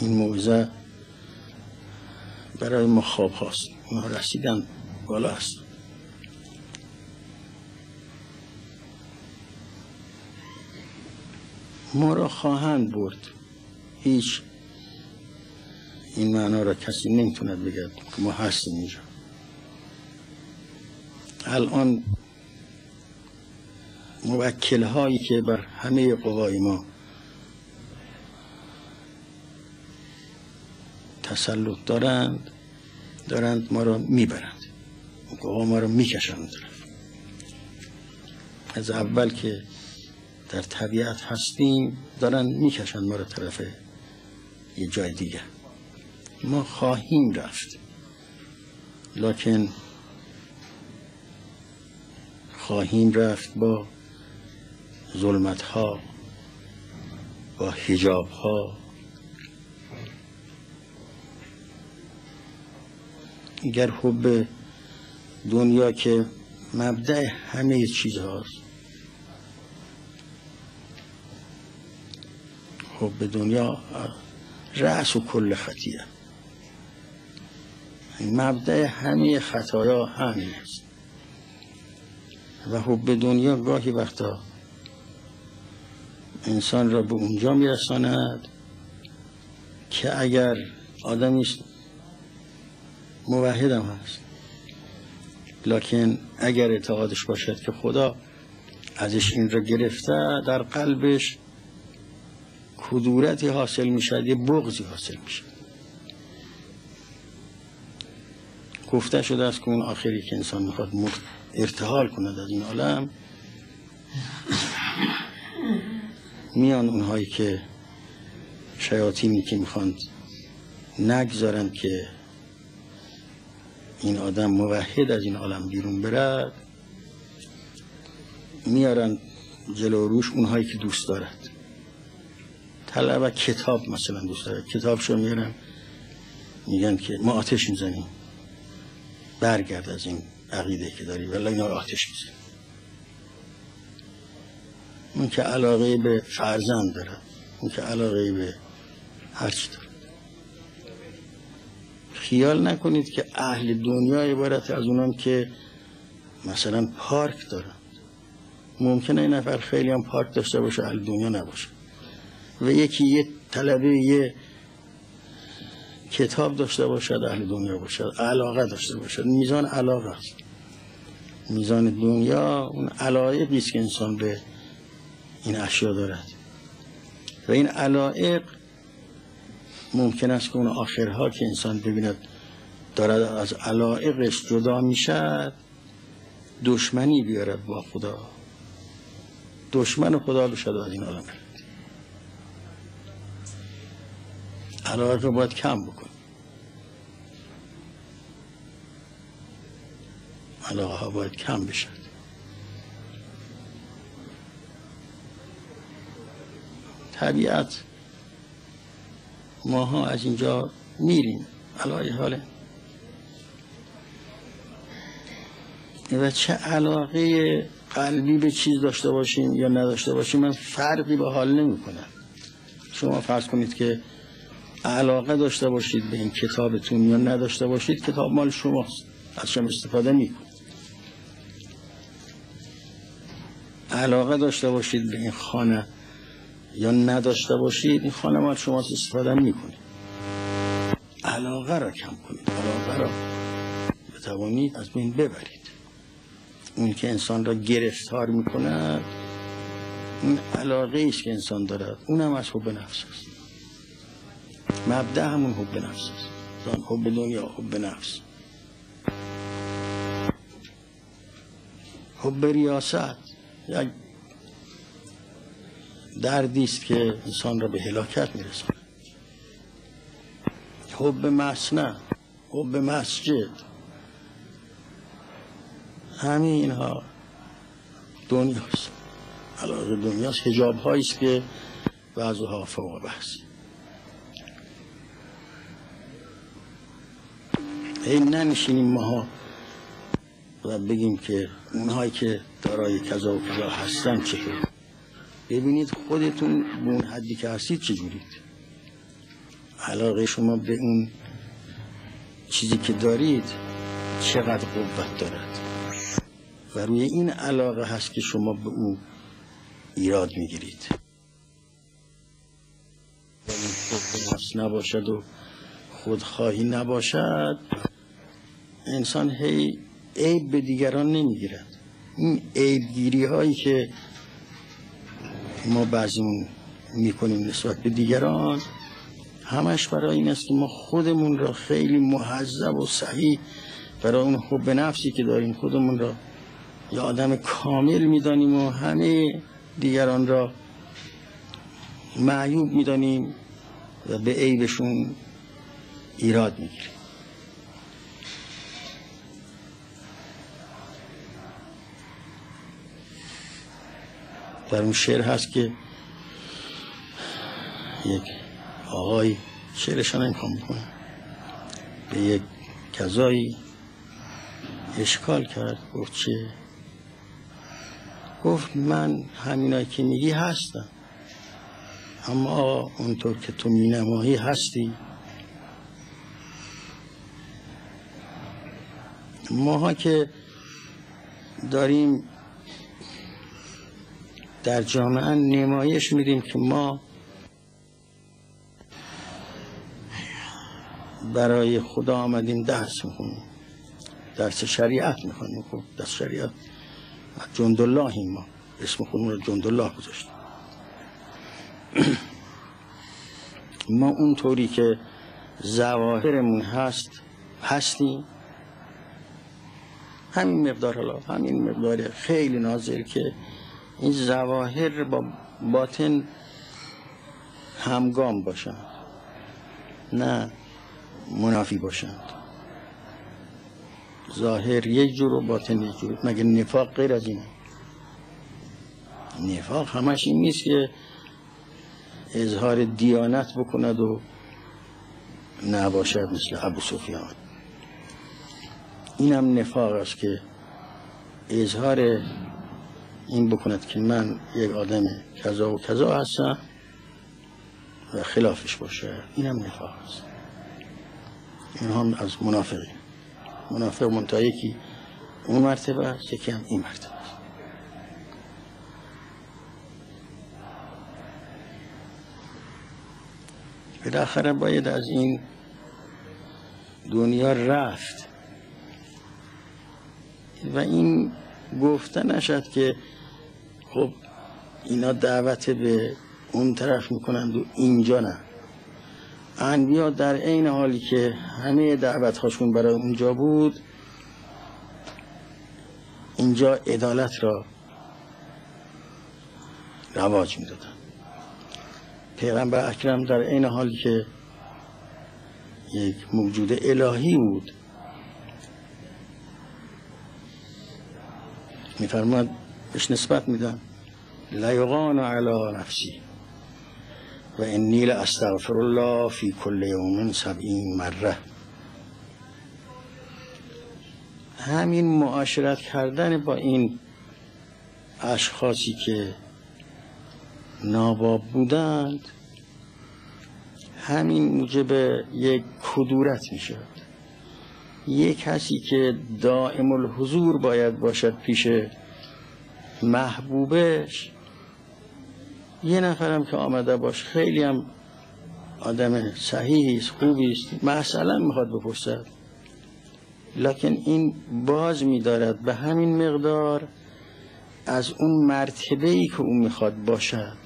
این موزه برای ما خواب هست اونها رسیدن بالا هست. ما را خواهند برد. هیچ این معنا را کسی نمی‌توند بگد که ما هستیم اینجا. الان موکل هایی که بر همه قوای ما تسلط دارند دارند ما را می‌برند. قوا ما را می‌کشند. از اول که در طبیعت هستیم دارن می‌کشند ما را طرف یه جای دیگه. ما خواهیم رفت. لکن خواهیم رفت با ظلمت ها با حجاب ها اگر حب دنیا که مبدع همه چیز هاست حب دنیا رأس و کل خطیه. مبدع همه خطایا همین است. و حب دنیا گاهی وقتا انسان را به اونجا میرساند که اگر آدمی موحدم هست لکن اگر اعتقادش باشد که خدا ازش این را گرفته در قلبش کدورتی حاصل می‌شد یه بغضی حاصل می‌شد گفته شده است که اون آخری که انسان می‌خواد ارتحال کند از این عالم میان اونهایی که شیاطینی که می‌خواند نگذارند که این آدم موحد از این عالم بیرون برد میارن جلو روش اونهایی که دوست دارد. طلب و کتاب مثلا دوست دارد کتابشو میارن میگن که ما آتش می‌زنیم. برگرد از این عقیده که داری. ولی اینا آتش می‌زنیم. اون که علاقه به فرزند داره. اون که علاقه به هرچی داره. خیال نکنید که اهل دنیا عبارت از اونان که مثلا پارک دارن. ممکنه این نفر خیلی هم پارک داشته باشه اهل دنیا نباشه. و یکی یه طلبه یه کتاب داشته باشد اهل دنیا باشد علاقه داشته باشد. میزان علاقه است. میزان دنیا اون علایقی است که انسان به این اشیا دارد. و این علایق ممکن است که اون آخرها که انسان ببیند دارد از علایقش جدا می‌شد دشمنی بیارد با خدا. دشمن خدا بشد از این عالم. علایق رو باید کم بکن. علاقه ها باید کم بشد طبیعت ماها از اینجا میریم. علای حاله و چه علاقه قلبی به چیز داشته باشیم یا نداشته باشیم من فرقی به حال نمی کنم شما فرض کنید که علاقه داشته باشید به این کتابتون یا نداشته باشید کتاب مال شماست. از شما استفاده می علاقه داشته باشید به این خانه یا نداشته باشید این خانه مال شما استفاده می‌کنید. علاقه را کم کنید. علاقه را بتوانید از بین ببرید. اون که انسان را گرفتار می‌کند این علاقه است که انسان دارد. اونم از حب نفس است. مبدع همون حب نفس است. حب دنیا حب نفس. حب ریاست یک دردی است که انسان را به هلاکت میرساند. حب مسنع حب مسجد. همین اینها دنیاست. علاقه دنیاست هجاب هایی است که بعضها فوق بحث این ننشینیم ماها و بگیم که اونهایی که دارای کذا و کذا هستن چطور. ببینید خودتون به اون حدی که هستید چجورید علاقه شما به اون چیزی که دارید چقدر قوت دارد. و روی این علاقه هست که شما به او ایراد می‌گیرید. نباشد و خودخواهی نباشد. انسان هی عیب به دیگران نمی‌گیرد. این عیبگیری هایی که ما بعضیمون می‌کنیم نسبت به دیگران همش برای این است که ما خودمون را خیلی محذب و صحیح برای اون حب نفسی که داریم خودمون را یه آدم کامل می‌دانیم و همه دیگران را معیوب می‌دانیم و به عیبشون ایراد می‌گیریم. در اون شعر هست که یک آقای شعرشان امکان می‌کنه. به یک کذایی اشکال کرد گفت چه؟ گفت من همینایی که میگی هستم. اما اونطور که تو مینمایی هستی. ماها که داریم در جامعه نمایش میدیم که ما برای خدا آمدیم درس می‌خونیم. درس شریعت می‌خونیم. خب درس شریعت جنداللهیم ما. اسم خودمون رو جندالله گذاشتیم. ما اونطوری که زواهرمون هست هستیم. همین مقدار حالا همین مقدار خیلی نازل که این زواهر با باطن همگام باشند نه منافی باشند ظاهر یک جور و باطن یک جور. مگه نفاق غیر از اینه؟ نفاق همش این نیست که اظهار دیانت بکند و نباشد مثل ابو سفیان. اینم نفاق است که اظهار این بکند که من یک آدم کذا و کذا هستم و خلافش باشه اینم نفاق است این هم از منافقی. منافق منتها یکی اون مرتبه است یکی هم این مرتبه. است بالاخره باید از این دنیا رفت. و این گفته نشد که خب اینا دعوت به اون طرف می‌کنند و اینجا نه. انبیا در عین حالی که همه دعوت هاشون برای اونجا بود اینجا عدالت را رواج می‌دادن. پیغمبر اکرم در عین حالی که یک موجود الهی بود میفرماد بهش نسبت میدن لیغان علی نفسی. و انی لاستغفر الله فی کل یوم سبعین مره همین معاشرت کردن با این اشخاصی که ناباب بودند همین موجب یک کدورت می شود یک کسی که دائم الحضور باید باشد پیش محبوبش یه نفرم که آمده باش خیلی هم آدم صحیحی است خوبی است مثلا می‌خواد بپرسد. لکن این باز میدارد به همین مقدار از اون مرتبه ای که او می‌خواد باشد.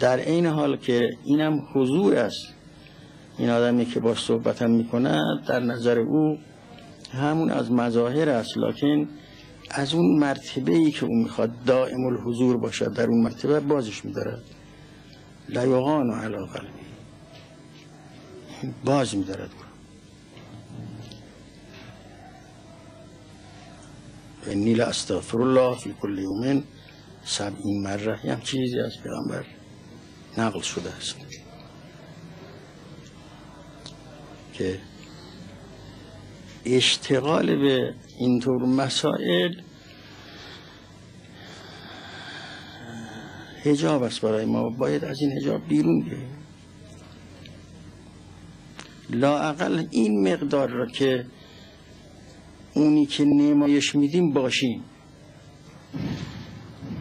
در این حال که اینم حضور است. این آدمی که با صحبتم می‌کند در نظر او همون از مظاهر است لکن از اون مرتبه ای که او می‌خواد دائم الحضور باشد در اون مرتبه بازش میدارد. لیغان و علا قلبی. باز میدارد. و نیل استغفر الله فی کل یومن سبعین مره هم چیزی از پیغمبر نقل شده است. که اشتغال به اینطور مسائل هجاب است برای ما. باید از این هجاب بیرون بیاییم. لاقل این مقدار را که اونی که نمایش میدیم باشیم.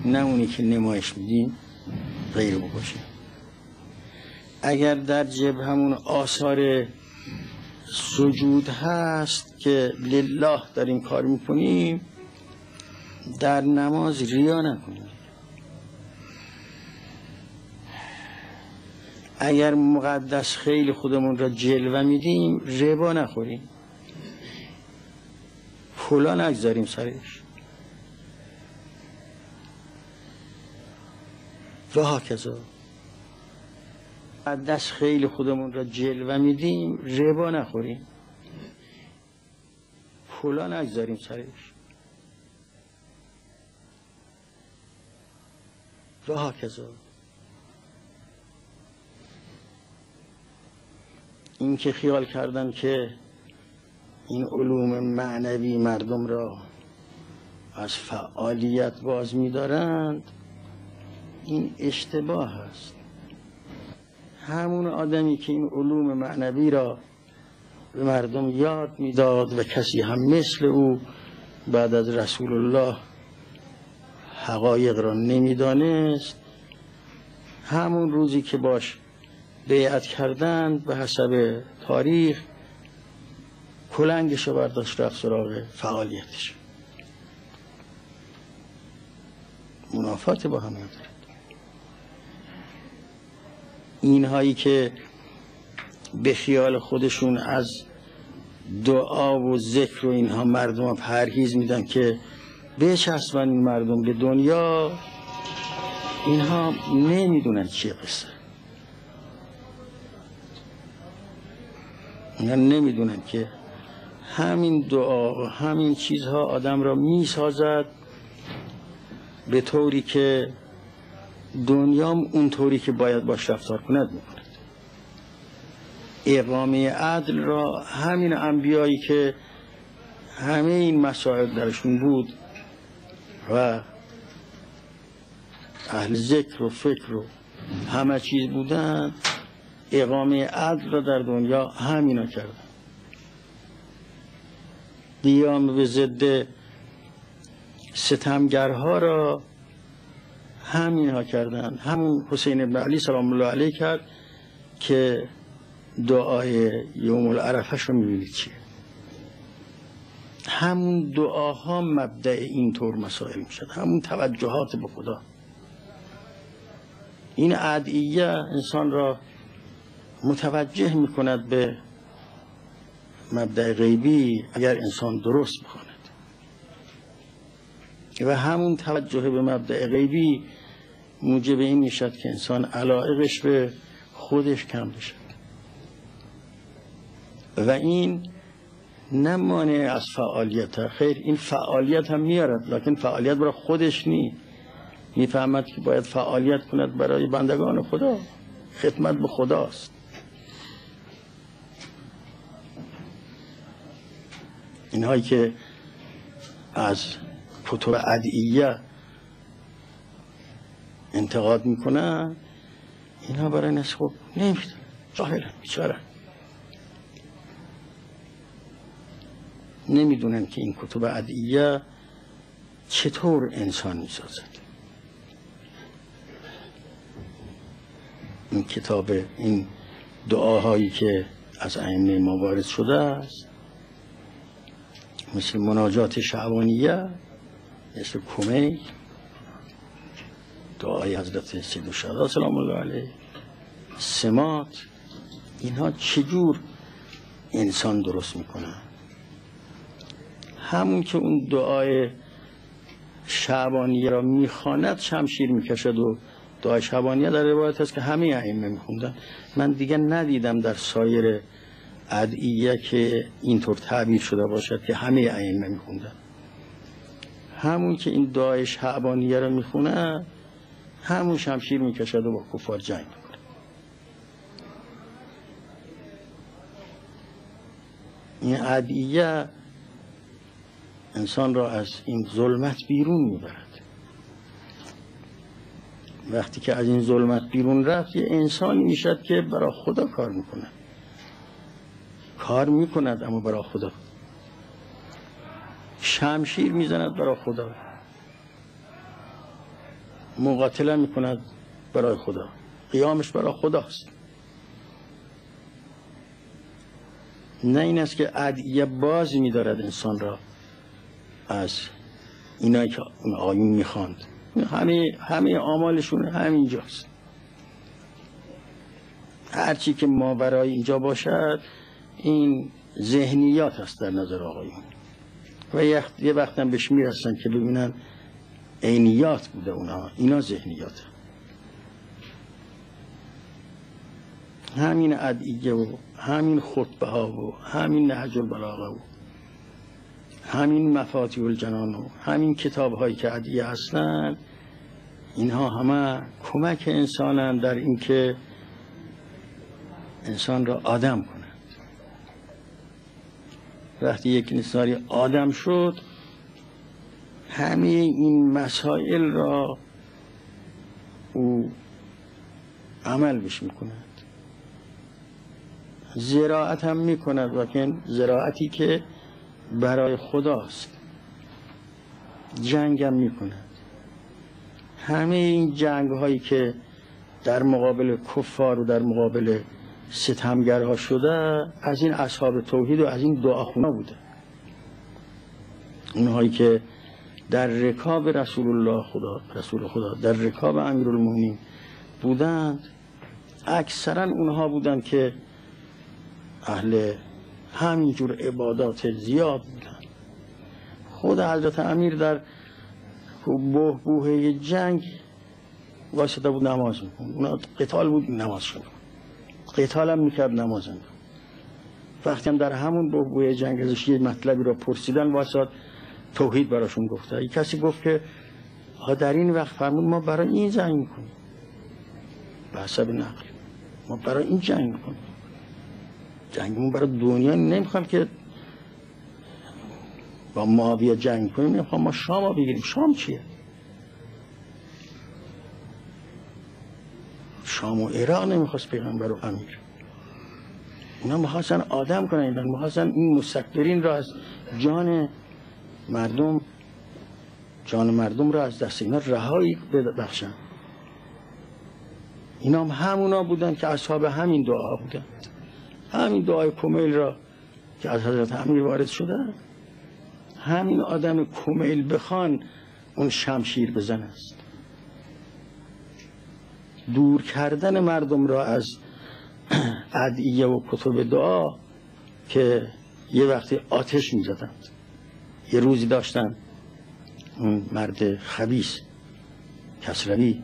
نه اونی که نمایش میدیم غیر باشیم اگر در جبه همون آثار سجود هست که لله داریم کار می‌کنیم در نماز ریا نکنیم. اگر مقدس خیلی خودمون را جلوه میدیم ربا نخوریم. پولا نگذاریم سرش. و هاکذا. مقدس خیلی خودمون را جلوه میدیم ربا نخوریم. پولا نگذاریم سرش. و هاکذا این که خیال کردن که این علوم معنوی مردم را از فعالیت باز می‌دارند این اشتباه است. همون آدمی که این علوم معنوی را به مردم یاد می‌داد و کسی هم مثل او بعد از رسول الله حقایق را نمی‌دانست همون روزی که باش بیعت کردند به حسب تاریخ کلنگش برداشت رفت سراغ فعالیتش. منافات با هم ندارد اینهایی که به خیال خودشون از دعا و ذکر و اینها مردم پرهیز میدن که بچسبن این مردم به دنیا اینها نمی‌دونن چیه قصه. اینا نمی‌دونن که همین دعا و همین چیزها آدم را می‌سازد به طوری که دنیام اون طوری که باید باش رفتار کند می‌کند اقامه عدل را همین انبیایی که همه این مسائل درشون بود و اهل ذکر و فکر و همه چیز بودن اقامه عدل را در دنیا همینا کردن. قیام به ضد ستمگرها را همینها کردن. همون حسین ابن علی سلام الله علیه کرد که دعای یوم العرفش رو می‌بینید چیه؟ همون دعاها مبدع اینطور مسائل می‌شد. همون توجهات به خدا. این عدیه انسان را متوجه می‌کند به مبدع غیبی اگر انسان درست بخواند. و همون توجه به مبدع غیبی موجب این می‌شد که انسان علائقش به خودش کم بشد و این نه از فعالیت خیر این فعالیت هم میارد لکن فعالیت برای خودش نی می‌فهمد که باید فعالیت کند برای بندگان خدا. خدمت به خداست. اینهایی که از کتب ادعیه انتقاد می‌کنن اینها برای نسخ خب نمیدن جاهلن بیچاره. نمی‌دونن که این کتب ادعیه چطور انسان می‌سازد. این کتاب این دعاهایی که از ائمه ما وارد شده است مثل مناجات شعبانیه مثل کمی دعای حضرت سید الشهدا سلام الله علیه. سمات اینها چجور انسان درست می‌کنن؟ همون که اون دعای شعبانیه را می‌خواند شمشیر می‌کشد و دعای شعبانیه در روایت هست که همه ائمه میخوندن. من دیگه ندیدم در سایر ادعیه که اینطور تعبیر شده باشد که همه ائمه میخوندن. همون که این دعای شعبانیه را می‌خونه همون شمشیر می‌کشد و با کفار جنگ می‌کنه این ادعیه انسان را از این ظلمت بیرون می‌برد. وقتی که از این ظلمت بیرون رفت یه انسانی می‌شد که برای خدا کار می‌کنه کار می‌کند اما برای خدا. شمشیر می‌زند برای خدا. مقاتله می‌کند برای خدا. قیامش برای خداست. نه این است که ادعیه باز میدارد انسان را از اینایی که اون آیون می‌خواند. همه همه اعمالشون همینجاست. هرچی که ما برای اینجا باشد این ذهنیات هست در نظر آقایون. و یه وقتا بهش می‌رسن که ببینن عینیات بوده اونا. اینا ذهنیات همین ادعیه و همین خطبه ها و همین نهج البلاغه و همین مفاتی الجنان و همین کتاب هایی که ادعیه هستن اینها همه کمک انسانن در اینکه انسان را آدم کنند. وقتی یک انسانی آدم شد همه این مسائل را او عمل بش می‌کند. زراعت هم می‌کند وکن زراعتی که برای خداست. جنگ هم می‌کند. همه این جنگ هایی که در مقابل کفار و در مقابل ستمگرها شده از این اصحاب توحید و از این دعاخونا بوده. اونهایی که در رکاب رسول الله خدا رسول خدا در رکاب امیرالمومنین بودند اکثرا اونها بودند که اهل همینجور عبادات زیاد بودند خود حضرت امیر در بوه جنگ واسطه بود نماز میکن اونا قتال بود نماز شد قتال هم می‌کرد نماز وقتی هم در همون بوه جنگ ازش یه مطلبی را پرسیدن واسط توحید براشون گفته. ای کسی گفت که ها در این وقت فرمود ما برای این جنگ می‌کنیم. به حسب نقل. ما برای این جنگ می‌کنیم. جنگمون برای دنیا نمی‌خوام که با معاویه جنگ کنیم. نمی‌خوام. ما شام بگیریم. شام چیه؟ شام و عراق نمی‌خواست پیغمبر و امیر. اینا می‌خواستن آدم کنن. اینا می‌خواستن این مستقبرین را از جان مردم جان مردم را از دست اینا رهایی ببخشن. اینا هم همونا بودن که اصحاب همین دعا بودن. همین دعای کمیل را که از حضرت امیر وارد شده همین آدم کمیل بخوان اون شمشیر بزن است. دور کردن مردم را از ادعیه و کتب دعا که یه وقتی آتش می زدند یه روزی داشتن اون مرد خبیس کسروی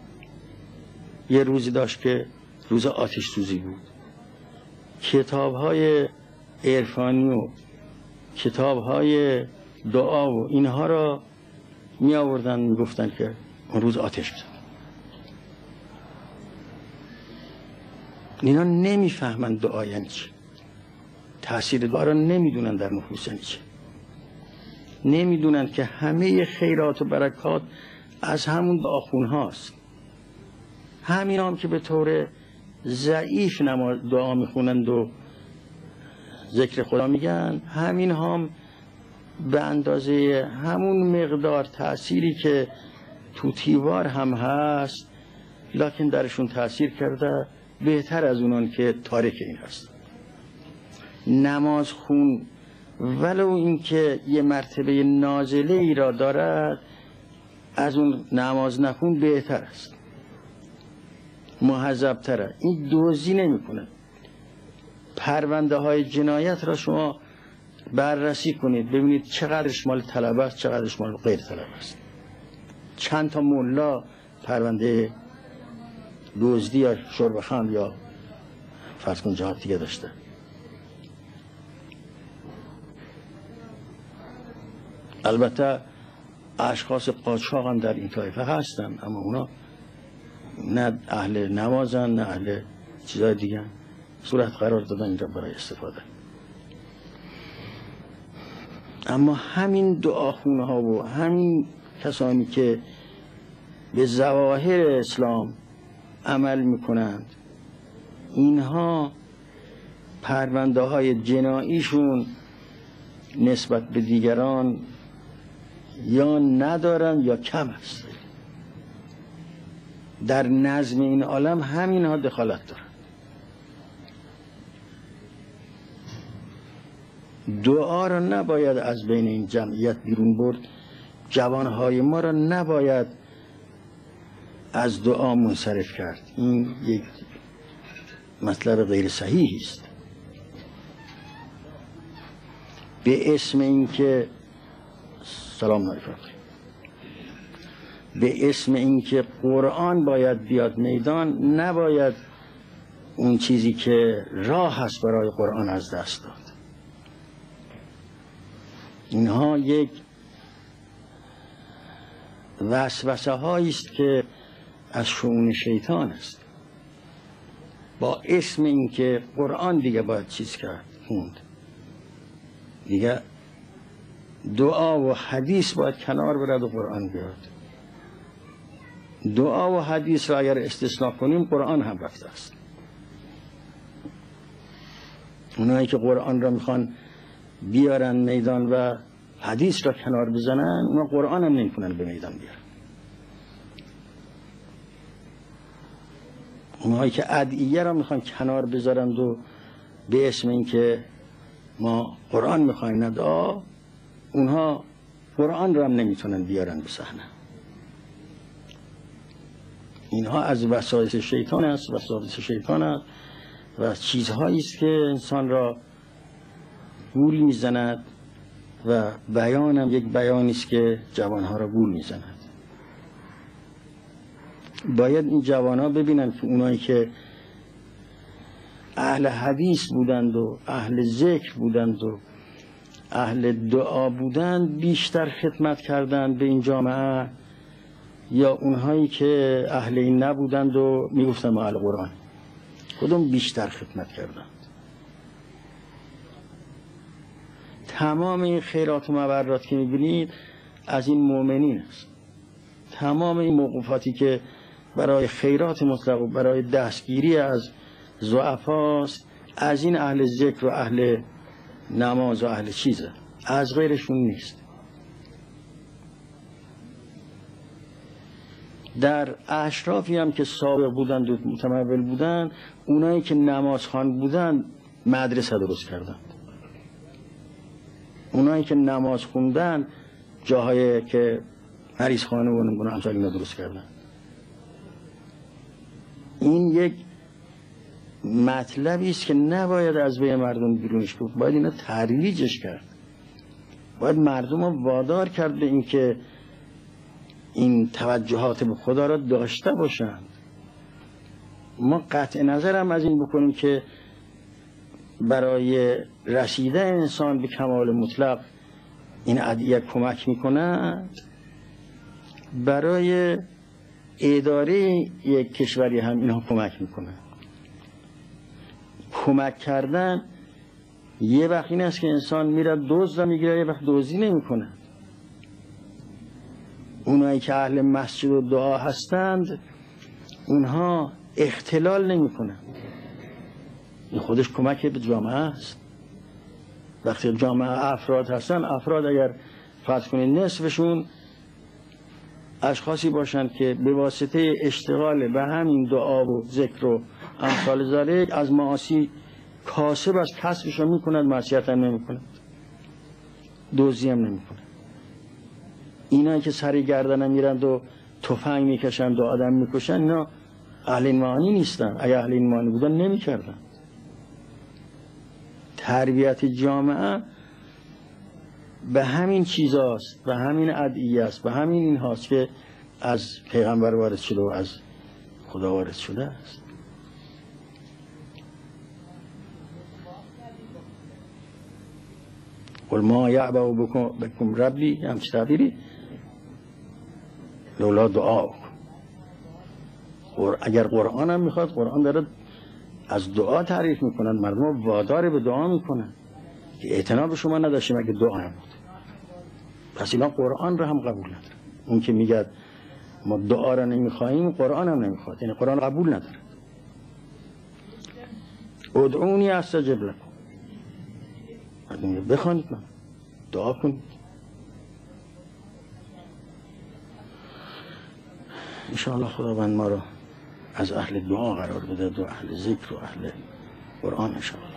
یه روزی داشت که روز آتش سوزی بود. کتاب های عرفانی و کتاب های دعا و اینها را می آوردن می گفتن که اون روز آتش بزن. اینا نمی‌فهمند دعا یعنی چه تاثیر دعا را نمی‌دونن در نفوس یعنی چه نمی‌دونن که همه خیرات و برکات از همون دعاخون هاست. همین هم که به طور ضعیف دعا می‌خونند و ذکر خدا میگن همین هم به اندازه همون مقدار تأثیری که تو تیوار هم هست لکن درشون تاثیر کرده بهتر از اونان که تارک این هست. نماز خون ولو اینکه یه مرتبه نازله ای را دارد از اون نماز نخون بهتر است. محذب تره این دوزی نمی‌کنه پرونده های جنایت را شما بررسی کنید ببینید چقدرش مال طلبه است چقدرش مال غیر طلبه است. چند تا ملا پرونده دزدی یا شربخند یا فرض کن جهات دیگه داشته. البته اشخاص قاچاق هم در این طایفه هستن اما اونا نه اهل نمازن نه اهل چیزای دیگه. صورت قرار دادن اینجا برای استفاده. اما همین دعاخونه ها و همین کسانی که به زواهر اسلام عمل می‌کنند اینها پرونده های جناییشون نسبت به دیگران یا ندارن یا کم است در نظم این عالم همین ها دخالت دارن. دعا را نباید از بین این جمعیت بیرون برد. جوانهای ما را نباید از دعا منصرف کرد. این یک مطلب غیر صحیحی است. به اسم اینکه سلام علیکم. به اسم اینکه قرآن باید بیاد میدان نباید اون چیزی که راه هست برای قرآن از دست داد. اینها یک وسوسه هایی است که از شعون شیطان است. با اسم اینکه قرآن دیگه باید چیز کرد خوند. دیگه دعا و حدیث باید کنار برد و قرآن بیاد. دعا و حدیث را اگر استثناء کنیم قرآن هم رفته است. اونایی که قرآن را می‌خوان بیارن میدان و حدیث را کنار بزنن اونا قرآن هم نمی‌کنن به میدان بیارن. اونهایی که ادعیه را می‌خوان کنار بذارند و به اسم اینکه ما قرآن می‌خوایم ندا اونها قرآن را هم نمی‌تونن بیارن به صحنه. اینها از وسایل شیطان است وسایل شیطان است و چیزهایی است که انسان را گول می‌زند و بیان هم یک بیانی است که جوانها را گول می‌زند. باید این جوان ها ببینن که اونایی که اهل حدیث بودند و اهل ذکر بودند و اهل دعا بودند بیشتر خدمت کردند به این جامعه یا اونهایی که اهل این نبودند و می‌گفتن ما اهل قرآن کدوم بیشتر خدمت کردند؟ تمام این خیرات و مبرات که می‌بینید از این مؤمنین است. تمام این موقفاتی که برای خیرات مطلق و برای دستگیری از زعفاست از این اهل ذکر و اهل نماز و اهل چیزه. از غیرشون نیست. در اشرافی هم که سابق بودند و متمول بودند اونایی که نمازخان بودند مدرسه درست کردند. اونایی که نماز خوندن جاهای که مریض خانه و نمونه درست کردن این یک مطلبی است که نباید از بین مردم بیرونش بود باید اینا ترویجش کرد. باید مردم رو وادار کرد به اینکه این توجهات به خدا را داشته باشند. ما قطع نظرم از این بکنیم که برای رسیده انسان به کمال مطلق این عدیه کمک می‌کند برای اداره یک کشوری هم اینها کمک می‌کنن کمک کردن یه وقت این است که انسان میره دوز را می‌گیره یه وقت دوزی نمی‌کنه اونایی که اهل مسجد و دعا هستند اونها اختلال نمی‌کنن این خودش کمک به جامعه است. وقتی جامعه افراد هستن افراد اگر فرض کنید نصفشون اشخاصی باشند که به واسطه اشتغال به همین دعا و ذکر و امثال ذالک از معاصی کاسب از کسبش رو می‌کند معصیت هم نمی‌کند. دوزی هم نمی‌کند. اینایی که سری گردن میرند و تفنگ می‌کشند و آدم می‌کشند اینا اهل ایمانی نیستن. اگه اهل ایمانی بودن نمی‌کردن. تربیت جامعه به همین چیزاست به همین ادعیه است به همین این هاست که از پیغمبر وارد شده و از خدا وارد شده است. قل ما یعبا بکم ربی همچه تعبیری؟ لولا دعا اگر قرآن هم می‌خواد قرآن داره از دعا تعریف می‌کنن مردم وادار به دعا می‌کنن. که اعتنا به شما نداشتیم اگه دعا نبود. پس اینا قرآن رو هم قبول نداره اون که میگه ما دعا رو نمی‌خواهیم قرآن هم نمی‌خواد. یعنی قرآن قبول نداره. ادعونی استجب لکن بخوانید من. دعا کنید. انشاءالله خداوند ما رو از اهل دعا قرار بده و اهل ذکر و اهل قرآن انشاءالله.